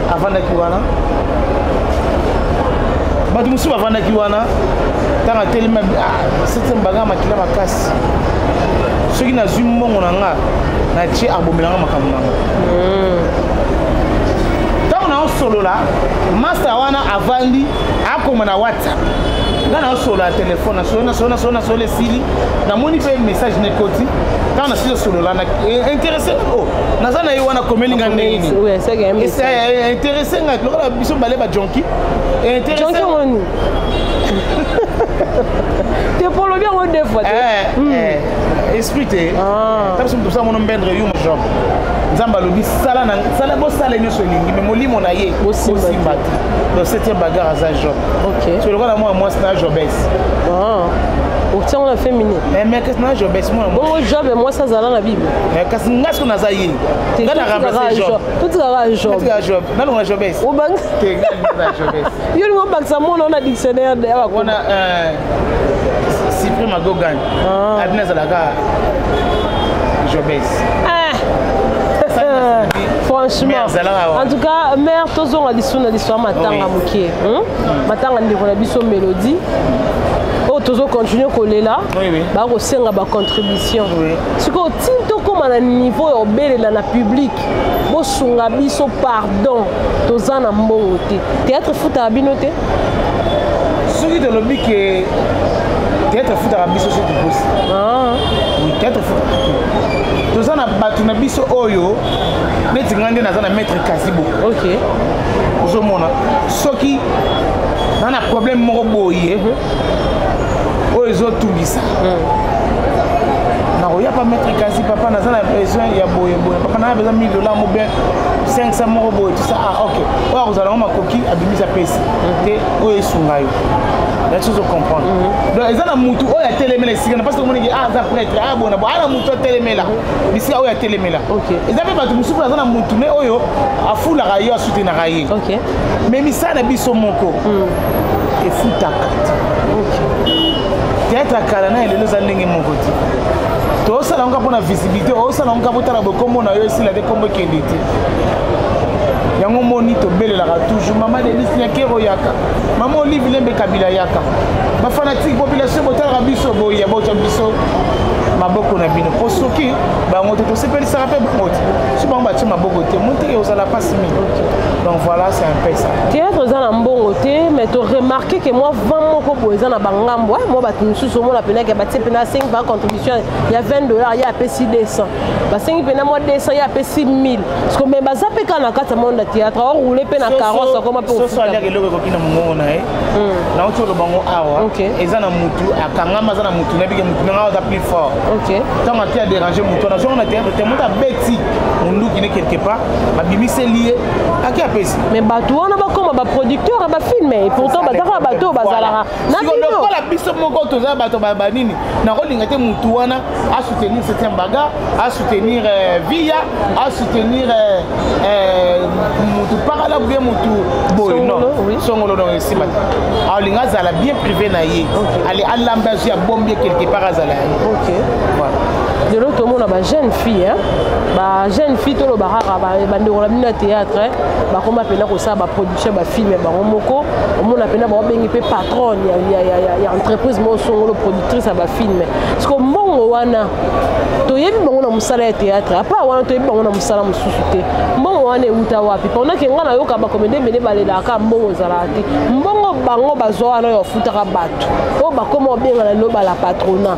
[SPEAKER 2] avandaki wana bato mosusu bavandaki wana ntango atelemi ah, septième banga makila makasi soki nazwi mbongo na nga natie abomela nga makambo na nga ntango hmm. naosolola masta wana avandi akoma na whatsapp nga naosolola ya telefone nasolo nasolo nasolo nasolo esili namoni mpe message nekoti ntango nasili osolola na eh, interesse o oh, naza na ye wana komeli nga ndenge nini interesse nga lokola biso bale ba
[SPEAKER 1] jonki interesse te polobi yango deux fois te eh, hmm.
[SPEAKER 2] eh, esprit te
[SPEAKER 1] ah.
[SPEAKER 2] ta biso moto osala mono mbendre yo mojob nzambe alobi sala na sala bosala nyonso elingi me molimo na ye
[SPEAKER 1] osimba te
[SPEAKER 2] donc septième bagarre aza job so lokola mwana mwasi na jobes
[SPEAKER 1] ah. otiango na femini
[SPEAKER 2] eh, mais kasi na jobes mwana
[SPEAKER 1] bongo job mwasi azala na bible
[SPEAKER 2] Eh, kasi nga soki naza ye nga na remplace
[SPEAKER 1] job totikaka job
[SPEAKER 2] job nalonga jobes
[SPEAKER 1] yo lingo obakisa mona ona dictionnaire ya bakona
[SPEAKER 2] suprime eh, agogan
[SPEAKER 1] ah.
[SPEAKER 2] abina azalaka jobes
[SPEAKER 1] ah. franchement en tout cas mère tozonga lisu na lisu ya matanga moke hmm? hmm. matanga ndeko na biso mélodie oyo tozokontinue kolela bakosenga bacontribution sikoyo tini tokóma na niveau ya obelela na public bosunga biso pardon toza na mbongo te théâtre efutaka bino te
[SPEAKER 2] soki tolobi ke théâtre efutaka biso soki tokosi
[SPEAKER 1] ah.
[SPEAKER 2] théâtre efutaka toza na bato na biso oyo neti ngai nde naza na maître kasibo ozomona soki na na problème moko boye mhm. oyo ezotungisa nakoya pa maître kasi papa naza na besoin ya boye boye papa naa besoin 1000 dollars mo bien 500 moko boye tusa ah ok oyo akozala yango makoki abimisa pesi te oyo esunga yo yaki ozo comprendre mhm. donc eza na mutu oyo atelemela esika na mpasi tomoniki a ah, aza prêtre a ah, bona bo ana ah, mutu atelemela bisika oyo atelemela eza mpe bato mosusu aza na mutu ne oyo afulaka ye asoutenaka ye mais misala na biso moko mm. efutaka te théâtre ya kala na elelo eza ndenge moko te tosala ngo mpo na visibilité osala ngo botala bokombo na yo esila te kombo ekende te yango moni tobelelaka toujours mama delis nyakero yaka mama olive lembe kabila yaka bafanatike population botalaka biso boye botya biso maboko na bino mpo soki bango te tosepelisaka mpe bango te so bango batye maboko te monteke ozala mpasi donc voilà c'est un peu ça
[SPEAKER 1] théâtre eza na mbongo te mais to remarquer que moi vent moko boye eza na bangambo eh, moi bato mosusu omona mpenake batie mpena asengi par contribution ya 20 dollar ye apesi 200 basengi mpena mwa 200 ye apesi 1000 parce que mais baza mpe kaka na kati ya monde ya théâtre aoroule mpe na carence akoma mpe
[SPEAKER 2] soso aliaka eloko ekoki na mongongo na ye hmm. nauti oloba ngo awa eza na mutu akangama aza na mutu nayebike mutu nanga aza plus fort ntango ake aderange mutu wana zongo na théâtre te moto abeti monduki ne quelque part babimiseli ye ake apesi
[SPEAKER 1] me bato wana bakoma baproducteur ya bafilme pourtant bazaka bato oyo bazalaka
[SPEAKER 2] lokola biso moko toza bato banini nakolinga te motu wana asoutenir setien baga asoutenir euh, via asoutenir euh, euh, motu pakala bie motu boye non
[SPEAKER 1] songolo
[SPEAKER 2] donc esimba te aolinga azala bien privé na ye ale alamba azwi abombi ye quelque part azala yango
[SPEAKER 1] lelo tomona bajeune fille ba jeune fille toloba kaka bandeko na bino ya théâtre bakoma mpena kosala baproduction ya bafilme ya bango moko omona mpena baobengi mpe patronne ya entreprise moko songolo productrice ya bafilme siko mbongo wana toyebi bango na mosala ya théâtre apa wana toyebi bango na mosala mosusu te mbongo wana euta wapi pendant ke ngai nayoka bakomede ebele balelaka mbongo ezalaka te mbongo bango bazwa wana oyo bafutaka bato oyo bakoma obenga na loba la patrona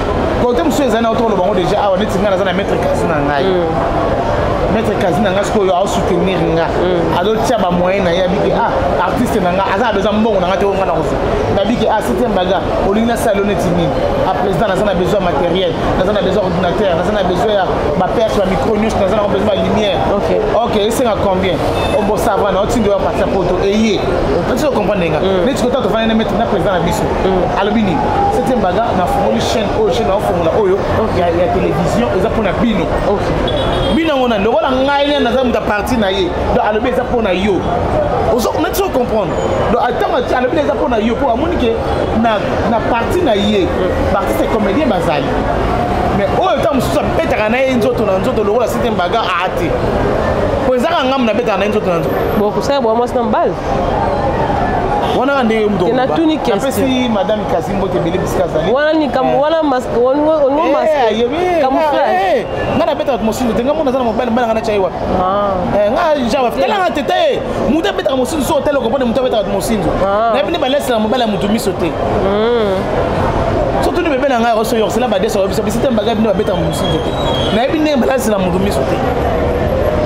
[SPEAKER 2] kote mosusu ezali nao tokoloba yango deja awa neti ngai naza na maître kasi na ngai mm. maître kasi na ngai sikoyo aosoutenir nga mm. azotia bamoyen na ye abiki a ah, artiste na ngai aza na besoin mbongo na ngai te oyo ngai nakosu nabiki a ah, septième baga olingi nasala yo neti nini a ah, président naza na besoin ya matériel naza na besoin ordinateur naza na besoin ya baperche bamicro nyonso naza nango besoin balumière
[SPEAKER 1] ok
[SPEAKER 2] esenga combien obosava oh, na otindo ya parti ya poto eye otindo comprendre nga mm. neti kota tofandi na maître na président na biso alobi nini sete mbaga nafungoli chaîne oyo chaîne naofongola oyo ya télévision eza mpo na
[SPEAKER 1] bino
[SPEAKER 2] bino yango nani lokola ngai nani naza moto parti na ye donc alobi eza mpo na yo nati so comprendre donc ntango alobi eza mpo na yo mpo amoni ke na parti na ye baartiste comédien bazali mais oyo ntango mosusu abetaka na ye nzoto na nzoto lokola sete mbaga aa te mpo ezaka ngambo nabetaka na ye nzoto na nzoto
[SPEAKER 1] bokosala bwa mwasi na mobali
[SPEAKER 2] wana ka ndenge moto
[SPEAKER 1] natuni
[SPEAKER 2] apesi madame kasi mbote ebele bisika azali
[SPEAKER 1] wana likambo eh. wana olingo
[SPEAKER 2] eh,
[SPEAKER 1] maskamuflage
[SPEAKER 2] nga nabetaka mosindo te nga mona aza na mobali mbala nga natya ye wapi
[SPEAKER 1] ah.
[SPEAKER 2] eh, nga genre telanga te te moto abetaka mosindo so otele okopone moto abetaka mosindo
[SPEAKER 1] ah.
[SPEAKER 2] nayebi nde balesela mobali ya moto miso te hmm. soki tuni bebe na ngai oso yorosela badesa oyebiso bisite mbagai bino babetaka mosindo te nayebi ndenge balazela moto miso te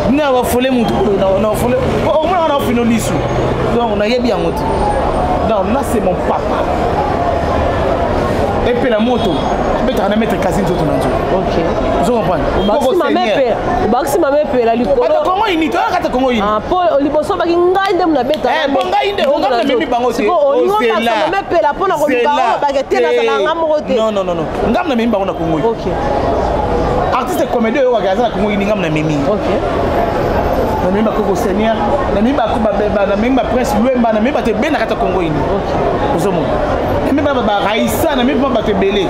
[SPEAKER 2] bino ya bafole moto nafole omonaka na fino lisu donc nayebi yango te donc là c'est mon papa epela moto abetaka na maître kasi nzoto na nzoto
[SPEAKER 1] obakisi mama epela
[SPEAKER 2] likolokongo ini toyakata kongo ini
[SPEAKER 1] ah, po liboso obaki ngai nde munabeta
[SPEAKER 2] eh, bo ngai nde ongamemi bango te
[SPEAKER 1] olingokasamama epela
[SPEAKER 2] mpo na
[SPEAKER 1] koluka obake te nazalanga moko te
[SPEAKER 2] ngambo na memi bango na kongo
[SPEAKER 1] okay.
[SPEAKER 2] artiste comédie oyo oyokaka aza na kongo yini ngambo na memi
[SPEAKER 1] okay.
[SPEAKER 2] na memi bakoko seigneur na memi na memi baprince luemba na memi bato ebele na kati ya kongo yini okay. ozomona na memi bana baraisa na memi mpa bato ebele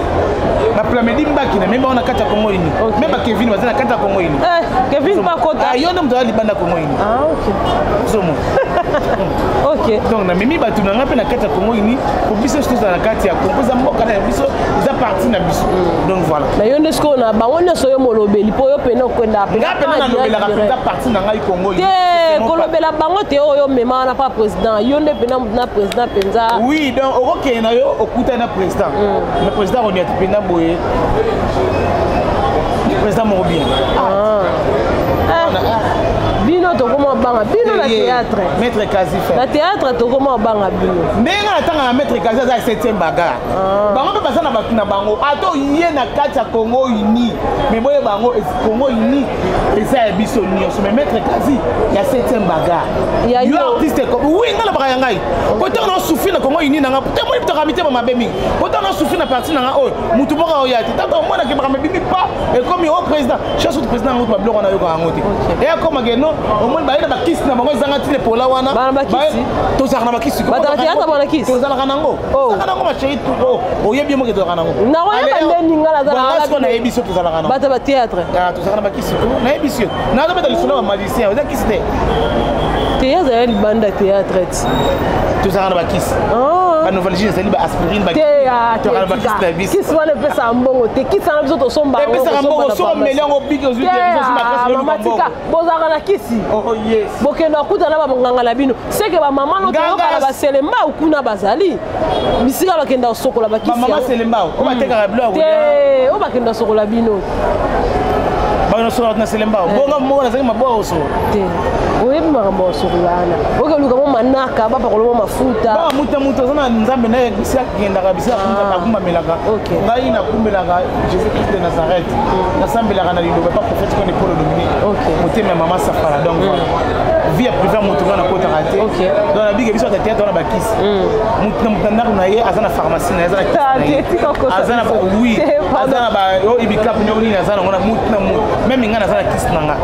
[SPEAKER 2] baplamedi mbaki na memi bango na kati ya kongo yini
[SPEAKER 1] okay.
[SPEAKER 2] me bakevin baza na kati ya kongo yini
[SPEAKER 1] eh, kevin bakota
[SPEAKER 2] ah, yo nde moto aza libanda kongo yini
[SPEAKER 1] ah, okay.
[SPEAKER 2] ozomona
[SPEAKER 1] okay.
[SPEAKER 2] donc namemi bato na ngai mpe na kati ya congo uni po biso nyonso tozala na kati ya congo eza mboka na ya biso eza parti na biso mm. donc voilà
[SPEAKER 1] na yo nde sikoyo na bango nyonso yo molobeli mpo yo mpena okwenda
[SPEAKER 2] ngai mpena nalobelaka mpenza parti na ngai congo
[SPEAKER 1] te kolobela bango te oyo oh, omema wana mpa président yo nde mpena na président mpenza
[SPEAKER 2] oui donc okokende na yo okutani na président mm. na président akonia te mpena boye président moko bien
[SPEAKER 1] ah. bino tokoma banga bino na théâtre
[SPEAKER 2] maître kasi
[SPEAKER 1] fait
[SPEAKER 2] na
[SPEAKER 1] théâtre tokoma banga bino
[SPEAKER 2] ndenge atanga na maître kasi aza 7e baga ah. bango mpe baza na bato na bango ata oye na kati ya congo uni mais boye bango congo uni eza ya biso nyonso mais maître kasi ya 7e
[SPEAKER 1] baga yo
[SPEAKER 2] artiste oui nga na baka ya ngai kotanga na sufi na congo uni na nga te moi bitaka mitema mabe mingi kotanga na sufi na parti na nga oyo motu moko aoya te tata omona ke makambo ebimi pa ekomi o président chaque autre président yango babiloko wana ayokaka yango te
[SPEAKER 1] eya
[SPEAKER 2] koma ke non omoni baye na bakisi na bango ezanga ntina epola wana tozalaka na bakisi tozalaka nango
[SPEAKER 1] oh.
[SPEAKER 2] zaka nango machéri oh, oyebi ye moke tozalaka nango nayebi so tozalaka nango ah, tozalaka na bakisi nayebi so nazobeta lisolo ya bamalisien oza kisi te
[SPEAKER 1] théâtre ya libanda théâtre
[SPEAKER 2] tozalaka na bakisi
[SPEAKER 1] oh.
[SPEAKER 2] banovalgie ezali baaspirine
[SPEAKER 1] kisi wana epesaka mbongo te kisi wana biso tosombaepesaka
[SPEAKER 2] mbongo
[SPEAKER 1] soki
[SPEAKER 2] omeli yango biki
[SPEAKER 1] ozwimamatika bozalaka na kisi
[SPEAKER 2] oh, oh,
[SPEAKER 1] bokenda okuta na banganga na bino seke bamama notoyoka
[SPEAKER 2] na
[SPEAKER 1] baselembau kuna bazali bisika bakenda kosokola bakisi te oyo bakenda kosokola bino
[SPEAKER 2] banosola na selembao eh. bonga moko nazali maboa oso
[SPEAKER 1] te oyebi makambo ya soko wana okeluka mwa manaka bapakola mwa mafuta
[SPEAKER 2] ba muta muta oza na nzambe naye bisi akendaka bisi ah.
[SPEAKER 1] akumbamelaka
[SPEAKER 2] ngai nakumbelaka jésus christ de nazareth mm. nasambelaka na liloba pa prophète kone polo dominique motema ya mama safara donc mm. voilà vie ya privé ya moto nga nakotaka te donc nabike biso ata teyatre wana bakisi moto mm. na moto na ndako na ye aza na pharmacie aza na oui aza na ba yo ibi cap nyo nini aza na ngona mutu na mutu même nga naza na kisi na nga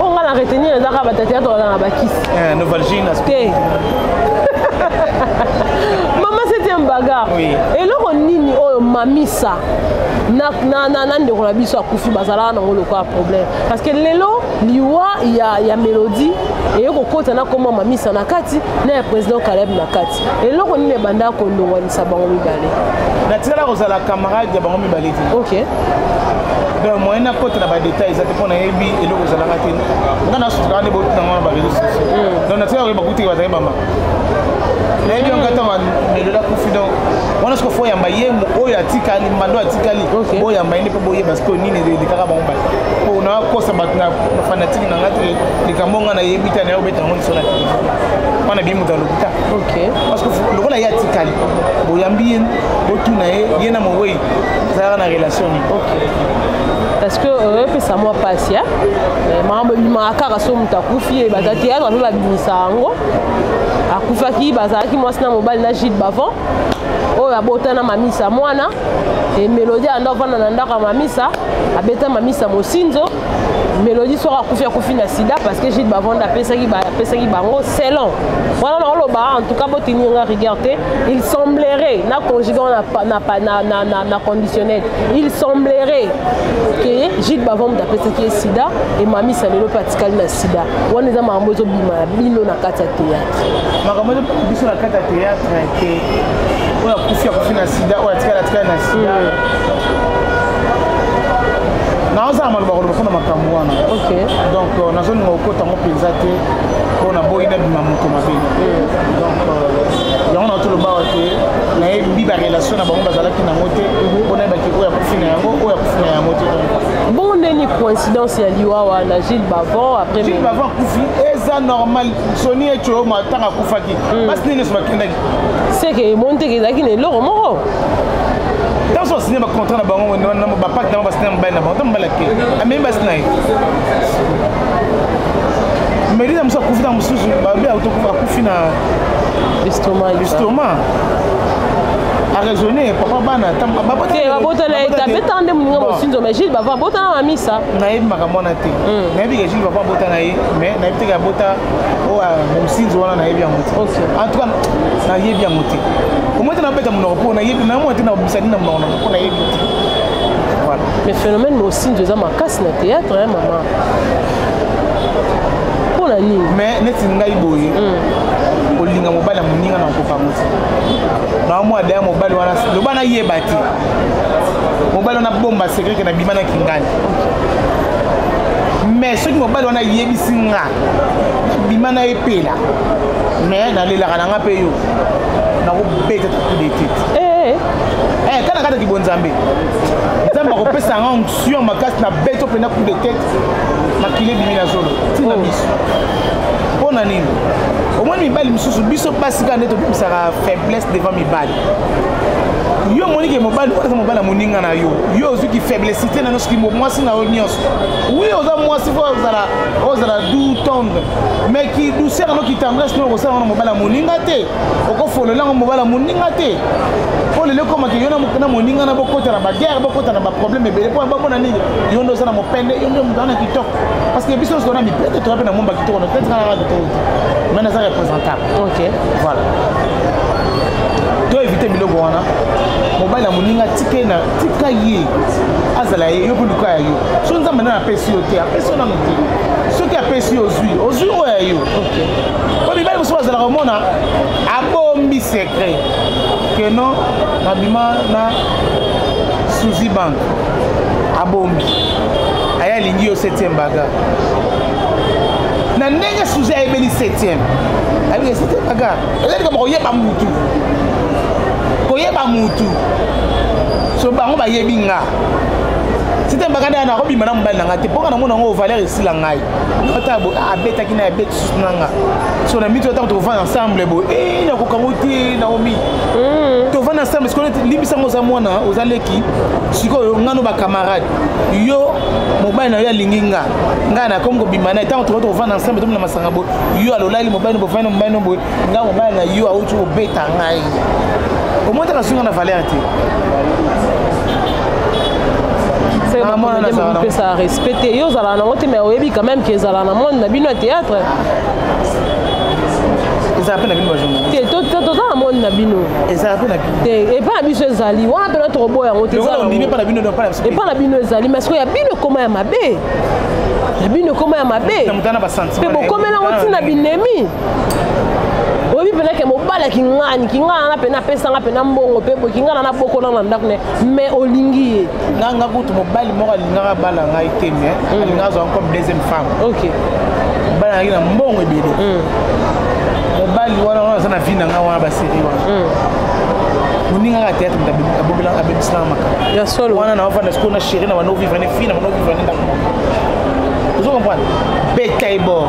[SPEAKER 1] o nga na retenir eza kaka batata ya tolala na bakisi
[SPEAKER 2] novalgie na
[SPEAKER 1] te mama c'était un
[SPEAKER 2] bagarre
[SPEAKER 1] eloko nini oyo mamisa na ndeko na biso akufi bazalaka nango lokola problème parce que lelo liwa ya, ya melodi eye kokota na koma mamisa na kati na ya président caleb na kati eloko nini ebanda kolongwanisa bango mibale
[SPEAKER 2] natikala kozala camarade ya bango mibale te
[SPEAKER 1] ok
[SPEAKER 2] donc moyen nakota na badetail eza te mpo nayebi eloko ezalaka te nga nasutukaka nde botinango na bareseau sociaux hmm. donc natikala koyeba kutiki bazali bama nayebi yango ata mamelola kufi donc wana soki fo oyamba ye oyo atikali mando atikali boyamba ye nde mpe boyeba sikoyo nini elekaka bango bato mpo nakosa bato na fanatike na ngai te likambo ngai nayebi te naye obeta yango liso na telefone wana biye moto alokuta parce que lokola ye atikali boyambi ye botuna ye ye na mowei ezalaka na relation nini
[SPEAKER 1] parce que euh, epesa mwa mpasi eh? eh, makambo ebimaka kaka so moto akufi eh, baza théâtre mpe babimisa yango akufaki bazalaki mwasi na mobali na gide bavant oyo abota na mamisa mwana melodi anda ovanda na ndako ya mamisa abeta mamisa mosinzo melodi soko akufi akufi na sida parce que gide bavanda apesaki bango selon wana nakoloba en tout cas botinyenga rigueur te il semblerait na conjuga na conditionnel il semblerait ke jude bavamut apesaki ye sida emamisa lelo mpe atikali na sida wana eza makambo ezobima ya bino na kati ya théâtre
[SPEAKER 2] makambo ezobima biso na kati ya théâtre ke oyo akufi akufi na sida oyo atikali atikali na sida mm. naozala maloba koloba mpona makambo wana donc euh, nazolinga kokota yango mpenza te mpo naboyi nabima moto mabe mm. donc euh, yango na tolobaka ke nayebi barelation na bango bazalaki nango te mhm. mpo nayebaki oyo akufi na yango oyo akufi na yango te
[SPEAKER 1] bongo ndeni coïncidence ya liwa wana gilles bavon après
[SPEAKER 2] gilles bavon akufi eza normal soni ecoyo matanga akufaki mhm. basi nini nyonso bakendaki
[SPEAKER 1] seke emoni teke ezalaki na eloko moko
[SPEAKER 2] ntango so basine bacontra na bango bapake na bango basine na mobali na bango ntango mobali ake amemi basi na ye merina mosusu akufi na mosusu akufi na
[SPEAKER 1] L'estomac.
[SPEAKER 2] L'estomac. A raisonner, papa bana,
[SPEAKER 1] babotana ye tape tanga nde moninga mosinzo mais gile bava abotana na mamisa
[SPEAKER 2] nayebi makambo wana te hmm. nayebi ke gile bava abota na ye mais nayebi teke abota oh, ah, mosinzo wana nayebi yango te en tout cas nayebi yango te omoi te nabeta monoko mpo nayebi nayemoa te na bisani na monoko nango mpo nayebi te
[SPEAKER 1] mais phénomène mosinzo eza makasi na théâtre hein, mama mpo na nini
[SPEAKER 2] mais neti ngai boye mm. kolinga mobali ya moninga na kokango te na mwa daya mobali wana loba nayeba te mobali wana bomba sekreke na bima na kingani mais soki mobali wana ayebisi nga bima na epela mais nalelaka na nga mpe yo nakobeta takudetete eh, eh. eh, kana kata kibonzambe nzambe akopesa nga sur makasi na beto mpena coup de tete makili ebimi na zolo ntina oh. biso mpo na nini omoni mibali mosusu biso basi kaka nde tobimisaka faiblesse devant mibali yo omoni ke mobali oyo aza mobali ya moninga na yo yo ozwi ki faiblesse te na nyonso ki mwasi na yo nyonso wi oza mwasi fo ozala ozala du tendre mais ki douceur no ki tendresse no okosala wana mobali ya moninga te okofololanga mobala moninga te mpo lelo ekomaki yo na moninga na bokota na baguerre bokota na baproblème ebele mpo bamona nini yo nde oza na mopende yo nde moza na kitoko parce que biso nyonso na mipende toza mpe na momba kitoko na tete kaka kitoko te mai naza représentable
[SPEAKER 1] ok
[SPEAKER 2] voilà to évite biloko wana mobali ya moninga tika ye na tika ye azala ye yo mpe luka ya yo so nzambe nde napesi yo te apesi yo nano te soki apesi yo ozwi ozwi oyo ya yo po mibali mosusu bazalaka komona abombi secret keno nabima na suzi banke abombi aye alingi yo septième baga na ndenge suzi ayebeli septième ayebeli septième baga eza likambo koyeba mutu koyeba mutu so bango bayebi nga septième baga nde nakobima na mobali na ngai te mpo nga namona yango valeur esila ngai ata abetaki na abeti susu na nga so na mito ntango tokovanda ensemble boye e eh, nakokango te naomi hmm. tovanda ensemble sikoyo libisango oza mwana oza leki sikoyo ngano bacamarade yo mobali na yo alingi nga ngai nakomi kobima na ye ntango tokoki tovanda ensemble tomona masanga boye yo alolali mobali bofani na mobali no boye nga mobali na yo auti kobeta ngai omoni taka sunga na valeur te
[SPEAKER 1] pesa respect te yo ozalaka nango te mai oyebi quand même ke ezalaka na monde na bino ya théâtre
[SPEAKER 2] ezala mpe na bino bajournaliste
[SPEAKER 1] toza na moni na bino
[SPEAKER 2] ezala mpe na bino
[SPEAKER 1] te epai na biso ezali wana mpena tokoboya yango te epai na bino ezali masiko ya bino ekoma ya mabe ya bino ekoma ya mabe mpe bokomela yango ntina binemi oyebi mpena ke mobali ya kingani kingana wana mpena apesanga mpena mbongo mpe boye kingana na boko nano na ndako ne mais olingi ye
[SPEAKER 2] nga nga kutu mobali moko alingaka bala ngai te mais mm. alingaka azwanga comme deuxième femme
[SPEAKER 1] ok
[SPEAKER 2] bala ngai na mbongo ebele mm. mobali wana wana aza na vie na ngai wana baserie wana mm. moningaka théâtre moto abobelanga abebisilanga makambo wana na wafanda sikoyo na chéri na bana ovivre ne fille na bana ovivre ne ndako ozo comprendre beta ebor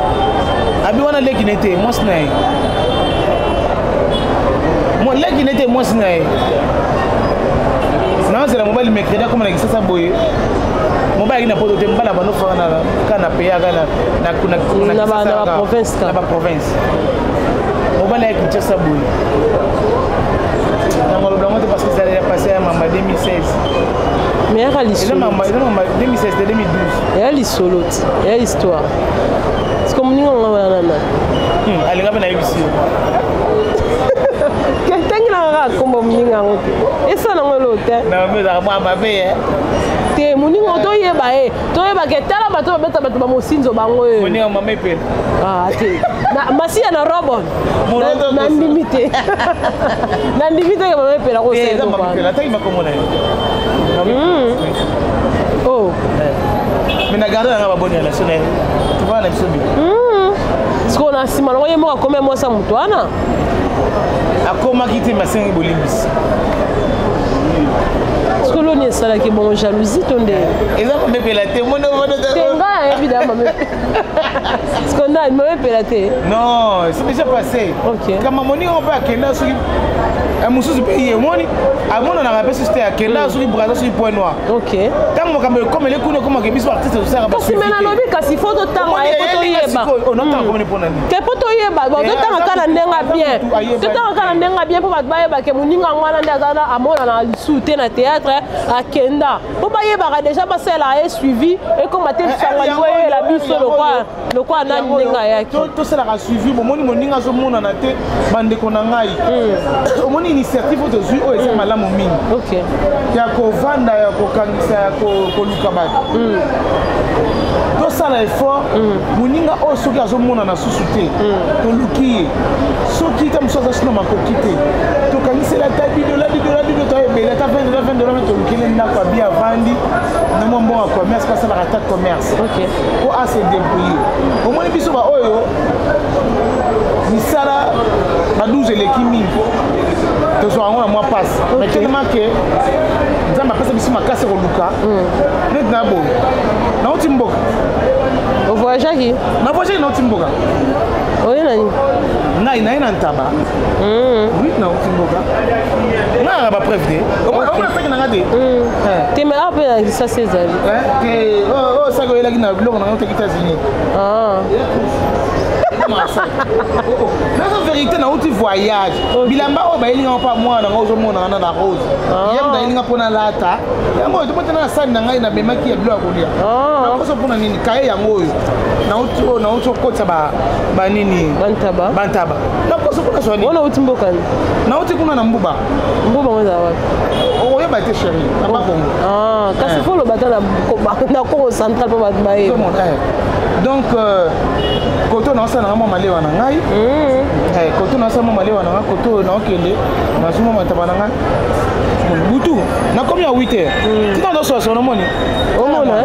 [SPEAKER 2] abi wana leki ne te mwasi na ye leki ne te mwasi na ye nazela mobali mercredi akoma na kisasa boye mobali ayaki na poto te mobali abanda ofaka na kanape yaka na baprovince mobali ayaki kinshasa boye yango alobi yango te parce que ezali ya passé ya mama 2016
[SPEAKER 1] mais yaka lisolo
[SPEAKER 2] 2016 te 2012
[SPEAKER 1] yaka lisolo te ya histoire siko moninga nga wana nana hmm,
[SPEAKER 2] alinga mpe nayebisi yo
[SPEAKER 1] ketengilaka kaka kombo moninga yango te esala nango elo te te moninga yango toyeba ye toyeba ke tala bato babeta bato bamosinzo bango ye
[SPEAKER 2] ah,
[SPEAKER 1] te masiya na robon nandimi te nandimi te ke
[SPEAKER 2] mamepela kosela
[SPEAKER 1] oh eh.
[SPEAKER 2] mais na garde nanga baboni ya national tuvana na biso bi hmm.
[SPEAKER 1] sikoyo na nsima nango ye moko akomi ya mwasi ya moto wana
[SPEAKER 2] akomaki te masengi bolimbisi
[SPEAKER 1] sikoyo loni esalaki bongo jalousie to nde
[SPEAKER 2] eza komepela te
[SPEAKER 1] mona nga evidemment sikoyo nani mamepela te
[SPEAKER 2] non c'est déjà passé kama moningo mpe akenda soki Eh, mosusu mpe ye omoni amonanaka mpe siste akenda hmm. soki braza soki point noir ntango makambo ekomeli kuna ekomaka biso artiste tosalaka
[SPEAKER 1] basime nalobi kasi fo totanga ye po toyeba te po toyeba totanga ka na ndenge ya bien totanga ka na ndenge ya bien mpo bato bayeba ke moninga yango wana nde aza na amonana lisusu te na théâtre akenda mpo bayebaka déjà basalelaka ye suivi ekoma te lisanga eh, eh, liboyela biso lokola lokola nani ndenge ayaki
[SPEAKER 2] tosalaka suivi bomoni moninga azomonana te bandeko na ngai hmm. omoni initiative oyo tozwi oyo eza hmm. malamu mingi ya kovanda ya kokangisa ya koluka bato hmm. tosala effort moninga oyo soki azomonana susu te toluki ye soki ta mosusu aza sino makoki te tokangisela ta bidola bidola bido ta ebele ata 20 dola 20 dola me tolukeli ndako abi avandi na mwa mbongo ya commerce mpe asalaka ata commerce
[SPEAKER 1] mpo
[SPEAKER 2] a se debrouiller omoni biso baoyo misala ba 12 eleki mingi tozwa yango na mwa mpasi mais tellement ke nzambe apesa biso makasi ya koluka neti mm. na boye nauti mboka
[SPEAKER 1] ovoyageaki
[SPEAKER 2] na voyagaki nauti mboka
[SPEAKER 1] oye nani
[SPEAKER 2] ngai naye na ntaba mm. oui nauti mboka ngai na bapreuve te omonasaki na ngai te mm.
[SPEAKER 1] te me awa mpe na lisasi ezali
[SPEAKER 2] oyo saki oyelaki na biloko na yo te états-unis nazo vérité nauti voyage bilamba oyo bayelinga mpa mwana nga ozomonaka na na rose ah. yango nayelinga mpo nalata yango oyo tomotana na sani na ngai namemaki ya bilo ya kolia
[SPEAKER 1] ah.
[SPEAKER 2] nakoso mpona nini kaye yango oyo nauti oyo nauti okotisa banini
[SPEAKER 1] bantaba
[SPEAKER 2] nakoso mpona
[SPEAKER 1] soni nauti mboka
[SPEAKER 2] nauti kuna na mbuba
[SPEAKER 1] mbuba oza wapi
[SPEAKER 2] okoyeba te chéri na bakongo
[SPEAKER 1] ah, kasi eh. fo oloba ata na congo central mpo bato
[SPEAKER 2] baye eh. donc euh, koto naosala nanga mwa malewa na ngai mm. eh, koto naosala mwa malewa na ngai koto oyo naokende nazwi mwa mataba na ngai butu nakomi ya 8 heure mm. tina ndosolasona omoni
[SPEAKER 1] omona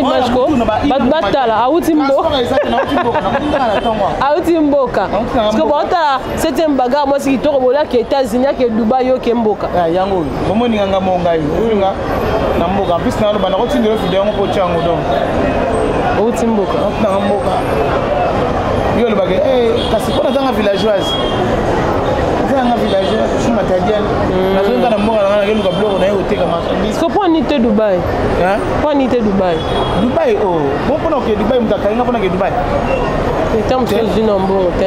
[SPEAKER 1] image ko bato batala awuti mboka awuti mboka
[SPEAKER 2] parceke
[SPEAKER 1] baotala septième bagarre mwasi kitoko bolaki états-unis ake dubai yo ke mboka ah,
[SPEAKER 2] yango oyo bomoninga nga mo ngai ofinga na mboka en plus naloba nakotindela ofide yango mpo otya yango donc
[SPEAKER 1] outi mboka
[SPEAKER 2] natinanga mboka yo olobaka eh, kasi mpo nazanga villageoise nazanga villageoise su matadiane hmm. nazonga na mboka nanga nakeluka biloko naye koteka marchandise
[SPEAKER 1] so mpo ani te dubai mpo ani te dubai
[SPEAKER 2] dubai o oh. mpo mpona oke dubai moto akangi nga mpo nake dubai
[SPEAKER 1] ntango mosusu ozwi na mbongo te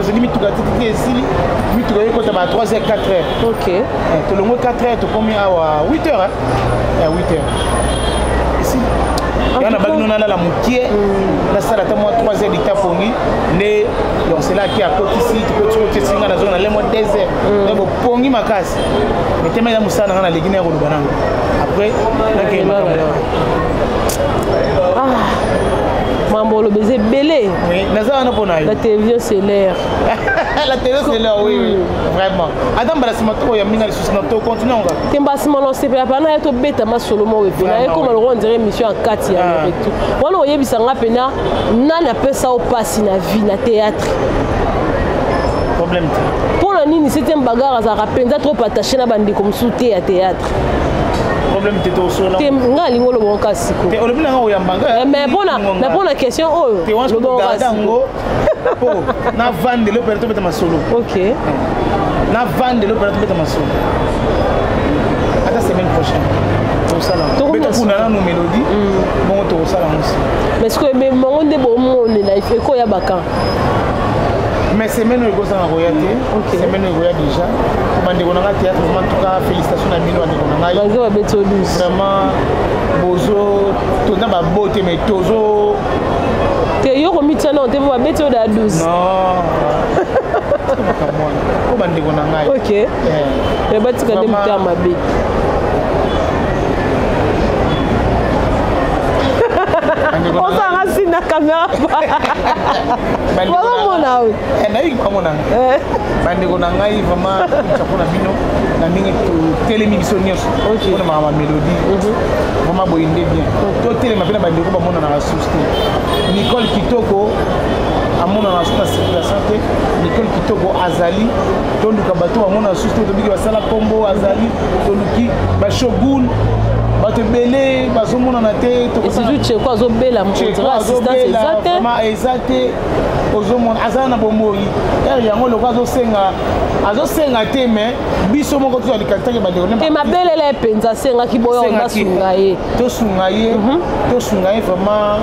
[SPEAKER 2] ozeli mituka tiki te esili mituka ekota ba 3 heures 4 heures
[SPEAKER 1] ok
[SPEAKER 2] eh, tolongo 4 heures tokomi awa 8 heures 8 eh, heures esili wana bakino nalala mokie mm. nasala ata mwa 3 heures dita pongi nde loselaki akotisi tikotikotisi ngai nazonga nale mwa 2 heures mm. na bopongi makasi mitema eza mosala na ngai naleki na ya koloba nango après nakende makambo ah.
[SPEAKER 1] mambo oloba eza ebele
[SPEAKER 2] naza wana mpo na yo
[SPEAKER 1] la télévision c'est l'air
[SPEAKER 2] la télévision c'est l'air oui oui mm. vraiment ata mbala nsima toko ya minga lisusu na to continue nga
[SPEAKER 1] te mbala nsima na osepela pana ya tobeta masolo moko epe
[SPEAKER 2] na
[SPEAKER 1] ye
[SPEAKER 2] koma
[SPEAKER 1] lokola ndire émission ya kati ya
[SPEAKER 2] lobetu
[SPEAKER 1] ah. wana oyebisa nga mpena nani apesa yo mpasi na vie na théâtre
[SPEAKER 2] problème te
[SPEAKER 1] mpo na nini septième bagarre azalaka mpenza trop attaché na bandeko mosusu te ya théâtre
[SPEAKER 2] problème te tosona
[SPEAKER 1] te nga alingi oloba ngo kasi siko
[SPEAKER 2] te olobi nanga oyamba nga eh,
[SPEAKER 1] mais pona mais pona question oyo
[SPEAKER 2] te wansi
[SPEAKER 1] kogarda
[SPEAKER 2] ngo
[SPEAKER 1] po
[SPEAKER 2] na vande le pere tobeta masolo
[SPEAKER 1] ok
[SPEAKER 2] eh, na vande le pere tobeta masolo ata semaine prochaine
[SPEAKER 1] tosala
[SPEAKER 2] beta kuna nanu mélodie mm. bongo tokosala mosi
[SPEAKER 1] mais sikoyo mongo nde bomonela ekoya bakan
[SPEAKER 2] mais semaine oyo ekozanga koya te semaine oyo ekoya déjà bandeko na ngai théâtre vraiment en tout cas félicitation na bino bandeko na ngai
[SPEAKER 1] bazo babeti odus
[SPEAKER 2] vraiment bozo toza babo te mais tozo
[SPEAKER 1] te yo komitya nao te po babeti oyo da 12
[SPEAKER 2] po bandeko na ngai
[SPEAKER 1] ok
[SPEAKER 2] eh.
[SPEAKER 1] batika nde mitema mabe osanga
[SPEAKER 2] si na
[SPEAKER 1] kamera
[SPEAKER 2] bazomona
[SPEAKER 1] oyo
[SPEAKER 2] eh, nayoki bamonanga eh. bandeko na ngai vraiment kuta mpo na bino na ndenge totelemi biso nyonso mpona mama mélodie mhm. vraiment boye nde bien mhm. totelema mpe na bandeko bamonanaka susu te nicole kitoko amonana susu na circulation te nicole kitoko azali tonduka bato bamona susu te tobiki basala nkombo azali toluki ba shogun bato ebele bazomonana te
[SPEAKER 1] surtout cheko azobela assistance eza te
[SPEAKER 2] eza te ozomona aza na bomoi ere yango loko azosenga azosenga te mais biso moko tozali katitaki bandeko
[SPEAKER 1] te mabelela ye mpenza asengaki boyo basunga ye
[SPEAKER 2] tosunga ye mhm. tosunga ye vraiment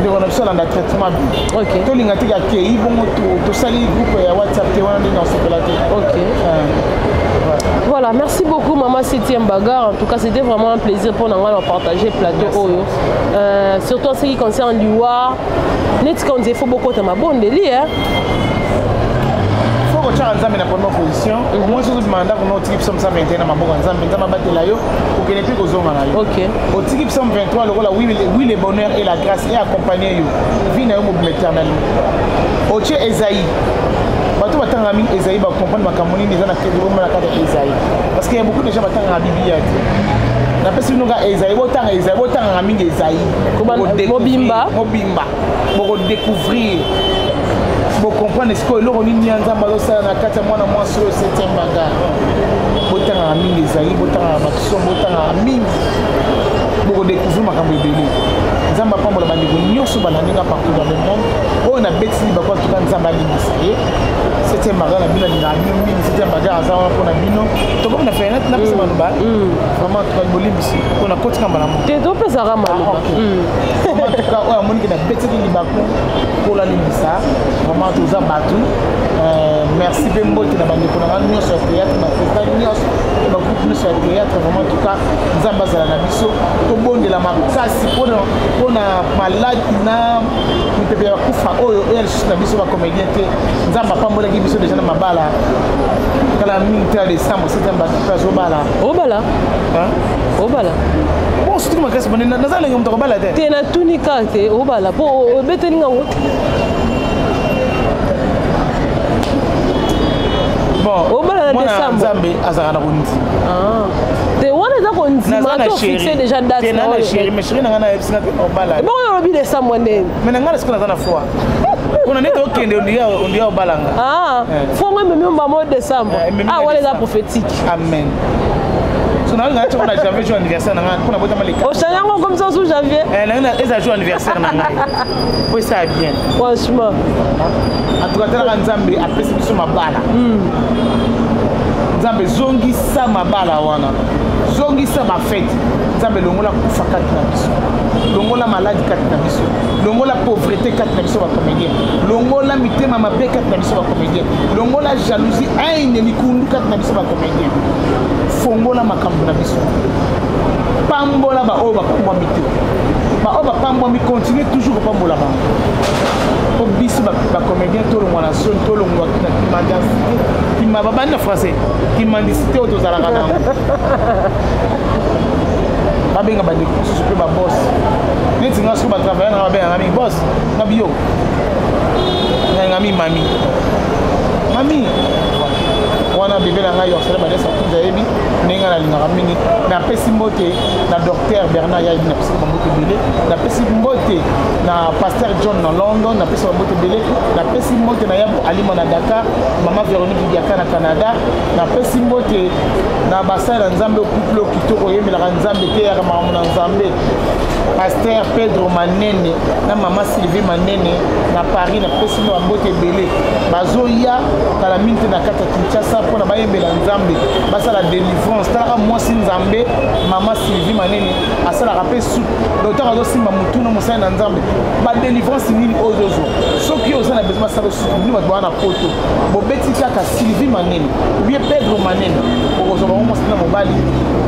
[SPEAKER 2] ndeko na biso alanda traitement bi tolinga te akei bongo tosali groupe ya whatsapp te wana nde nasepela te Voilà,
[SPEAKER 1] merci beaucoup maman septième bagarre. En tout cas, c'était vraiment un plaisir pour nous de partager plateau Oyo. Euh, surtout en ce qui concerne l'UA. Net quand il faut beaucoup de ma bonne délire.
[SPEAKER 2] Hein. Faut que tu aies un examen pour nos positions. Au moins, je vous demande qu'on a un type comme ça maintenant, ma bonne examen, dans ma bataille là. okende mpe kozonga na yo otiki psaume 23 lokola wi le bonheur et la grâce e accompagne yo vie na yo mobima éternellement otie ezai bato batangaka mingi ezai bacomprendre makambo nini eza na keloma na kati ya ezai parce que ya beaucoup deja batangaka biblia te napesi bino kaka ezai botanga ezai botangaka mingi ezai
[SPEAKER 1] mobimba
[SPEAKER 2] boko découvrir bocomprendre sikoyo eloko nini ya nzambe azosala na kati ya mwana mwasi oyo setembaga botangaka mingi ezali botangaka bakiso botangaka mingi bokodekouvrir makambo ebele nzambe apambola bandeko nyonso bananinga partout dans le monde oyo nabeti libako atuka nzambe alimbisa ye septième bagar na bino alingaka bino mingi septième bagar aza wana mpona bino tokomi na fenete napesa maloba mm. mm. vraiment atuka bolimbisi mpona kotika mbala moko
[SPEAKER 1] te topesaka maloba
[SPEAKER 2] ah, mm. tuka oyo amoni ke nabeteli libaku mpola limbisa vraiment toza bato euh, merci mpe mbote na bandeko na nga nyonso ya théâtre bakoka nyonso bagroupe nyonso ya théâtre vraiment tuka nzambe azala na biso tobondela makasi mpo na maladi na mipepe ya bakufa oyo oya lisusu na biso bacomédien te nzambe apambolaki biso deja na mabala kala mingi te ya décembre septembre bato mpe azobala
[SPEAKER 1] obala obala
[SPEAKER 2] po osutuki makasi bone naza lenge moto akobala te
[SPEAKER 1] te natuni kaka te obala po obeteli ngango obala na
[SPEAKER 2] desambe azalaka na kondima
[SPEAKER 1] ah. te wana eza kondima to fixe déjà date na
[SPEAKER 2] chéri mais chéri na ngai nayebisi ngai te obala
[SPEAKER 1] ebongo yo olobi desambe ndeni
[SPEAKER 2] mais na ngai lasiko naza na foi kuna nde tokende ondiya obalanga
[SPEAKER 1] ah,
[SPEAKER 2] eh.
[SPEAKER 1] fongo ememi mbamo décembre
[SPEAKER 2] eh,
[SPEAKER 1] ah wana eza prophétique
[SPEAKER 2] amen
[SPEAKER 1] oshanga yango comme ça osu janvier eh,
[SPEAKER 2] eza jour anniversaire na ngai po esala bien
[SPEAKER 1] franchement
[SPEAKER 2] antuka talaka nzambe apesi biso mabala hmm. nzambe zongisa mabala wana zongisa bafete nzambe longola kufa kati na biso longola maladi kati na biso longola pauvrete kati na biso bacomédien longola mitema mabe kati na biso bacomédien longola jalousie haine likundu kati na biso bacomédien fongola makambo na biso pambola baoyo bapambwami te baoyo bapambwami continue toujours kopambola bango mpo biso bacomédien tolongwa na soni tolongwa na kimandisite kima babandi na français kimandisite oyo tozalaka na yango babenga bandeko mosusu mpe babos neti nga soki batravaille nanga babenganga mingi bos na biyo ngai ngami mami mami wana bebe na ngai orcele banesa kuza yebi ndenge ngai nalingaka mingi napesi mbote na docteur bernard yayebi napesi bambote ebele napesi mbote na pasteur john na london napesi bambote ebele napesi mbote na yabo alima na dakar mama véronique diaka na canada napesi mbote na basali na nzambe couple kitoko oyemelaka nzambe teyaka makambo na nzambe pasteur pedro manene na mama sylvie manene na paris napesi bino bambote ebele bazoya kala mingi te na kati ya kinshasa mpona bayembela nzambe basala délivrance talaka mwasi nzambe mama sylvie manene asalaka mpe sup doktaka azosimba motuna mosali na nzambe badélivrance nini oyo ozozwa soki oza na besoin basala sup bino bato baa na poto bobeti kaka sylvie manene oye pedro manene okozwa bango mwasi na mobali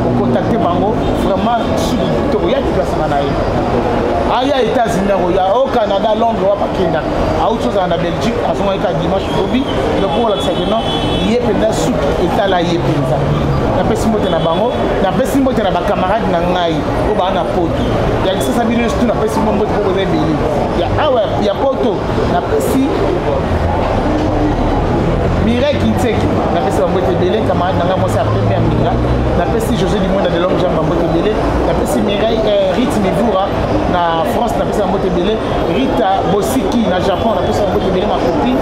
[SPEAKER 2] okontakte bango vraiment sup tokoya kiplasaka na ye aya ah, états-unis akoya o oh, canada londres wapa kenda auti ozala na belgique azongaki ka dimanche lobi donc olakisa keno ye mpenza suki etala ye mpenza napesi mbote na bango napesi mbote na bacamarade na ngai oyo baa na poto ya lisasa bino esutu napesi mbo mbote mpo boza ebele ya awa ya poto napesi mirai kinteki napesi bambote ebele camarade na ngai mwasi ya pembe ya mbinga napesi josé limwenda de lhomme jamba ebele napesi mirai eh, rit mivura na france napesi yango ebele rita bosiki na japon napesi yango ebele ma copine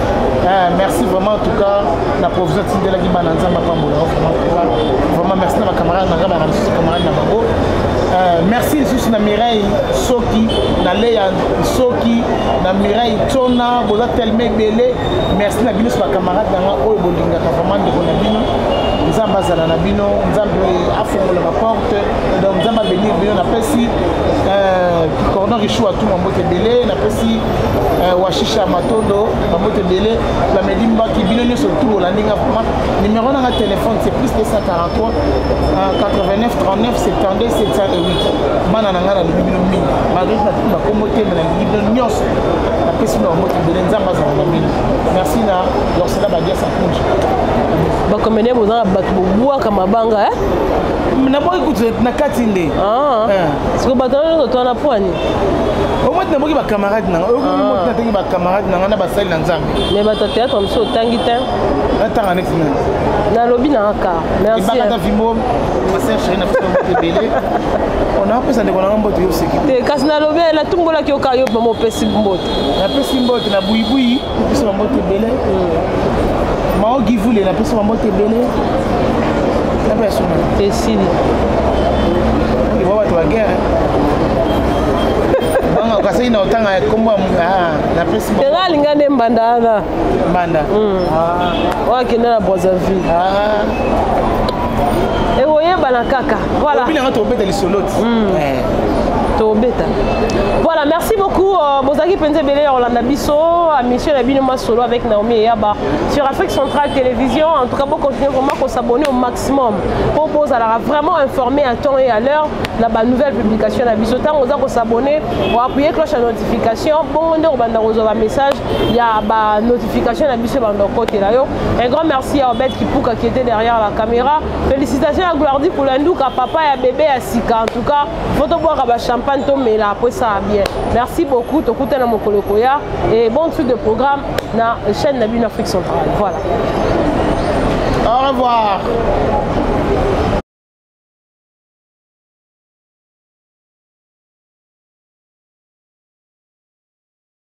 [SPEAKER 2] eh, merci vraiment en tout cas na provision tindelaki bana nzambe apambola yo vraiment vraiment merci na bacamarade na ngai bana lisusu camarade na bango Euh, merci lisusu na mireille soki na leya soki na mireille tona boza telema ebele merci na bino so bacamarade na nga oyo bolingaka vraiment ndeko na bino nzambe azala na bino nzambe afongola ba porte donc nzambe abenir bino napesi euh, cordon richou atuma mbote ebele napesi euh, washisha matondo bambote ebele bamedi mbaki bino nyonso tu bolandi nga vraimen numero nanga telefone c'est plus 243 89 39 72 708 bana na ngai nalingi bino mingi malgré batiki bakombo te me nalingi bino nyonso napesi bino bambote ebele nzambe azala na bino merci na lorsela badiasa kunji
[SPEAKER 1] bakomene boza na bato bobwaka mabanga eh?
[SPEAKER 2] naboki kutu na kati nde ah. eh.
[SPEAKER 1] siko bato wana nyonso twana pwani
[SPEAKER 2] omoti naboki bacamarade nanga oyoki ah. moti natangi bacamarade nanga na basali na nzambe
[SPEAKER 1] mais bato ya théâtre mosusu otangi te
[SPEAKER 2] natanga neti nani
[SPEAKER 1] nalobi nanga ka
[SPEAKER 2] merciebakata vimbo masercheri na biso ebele onapesa ndeko nanga mbote yo oseki
[SPEAKER 1] te kasi nalobi natumbolaki yo ka yo mama opesi mbote
[SPEAKER 2] napesi mbote na buibui Napesa bango te ebele. Hmm. Mao Givule napesa bango te ebele. Napesa bango.
[SPEAKER 1] Cecile.
[SPEAKER 2] Ibo bato ba guerre. Banga kasai na otanga kombo ah
[SPEAKER 1] napesa bango. Tera linga ne mbanda wana.
[SPEAKER 2] Mbanda.
[SPEAKER 1] Hmm. Ah. Wa kenda na Brazzaville. Ah. Ewoyebana kaka. Voilà.
[SPEAKER 2] Obina nga tobeta lisolo. Hmm. Eh.
[SPEAKER 1] tobeta voilà merci beaucoup euh, bozalaki mpenza ebele ya kolanda biso mission na bino masolo avec naomi eyaba sur afrique centrale télévision en tout cas bocontinue vraiment kosabonne au maximum mpo bozalaka vraiment informé à temps et à l'heure na banouvelle publication na biso ntango oza kosabonne oappuye cloche ya notification bongo nde okobanda kozwa bamessage ya banotification na biso ebanda kokotela yo un grand merci à obed kipuka qui était derrière la caméra Félicitations à Gloirdy Kulanduka, papa ya bébé ya sika. En tout cas, faut te boire ba champagne to mela après ça bien. Merci beaucoup, to kuta na mokolo koya et bonne suite de programme na chaîne na Bino Afrique Centrale. Voilà.
[SPEAKER 2] Au revoir.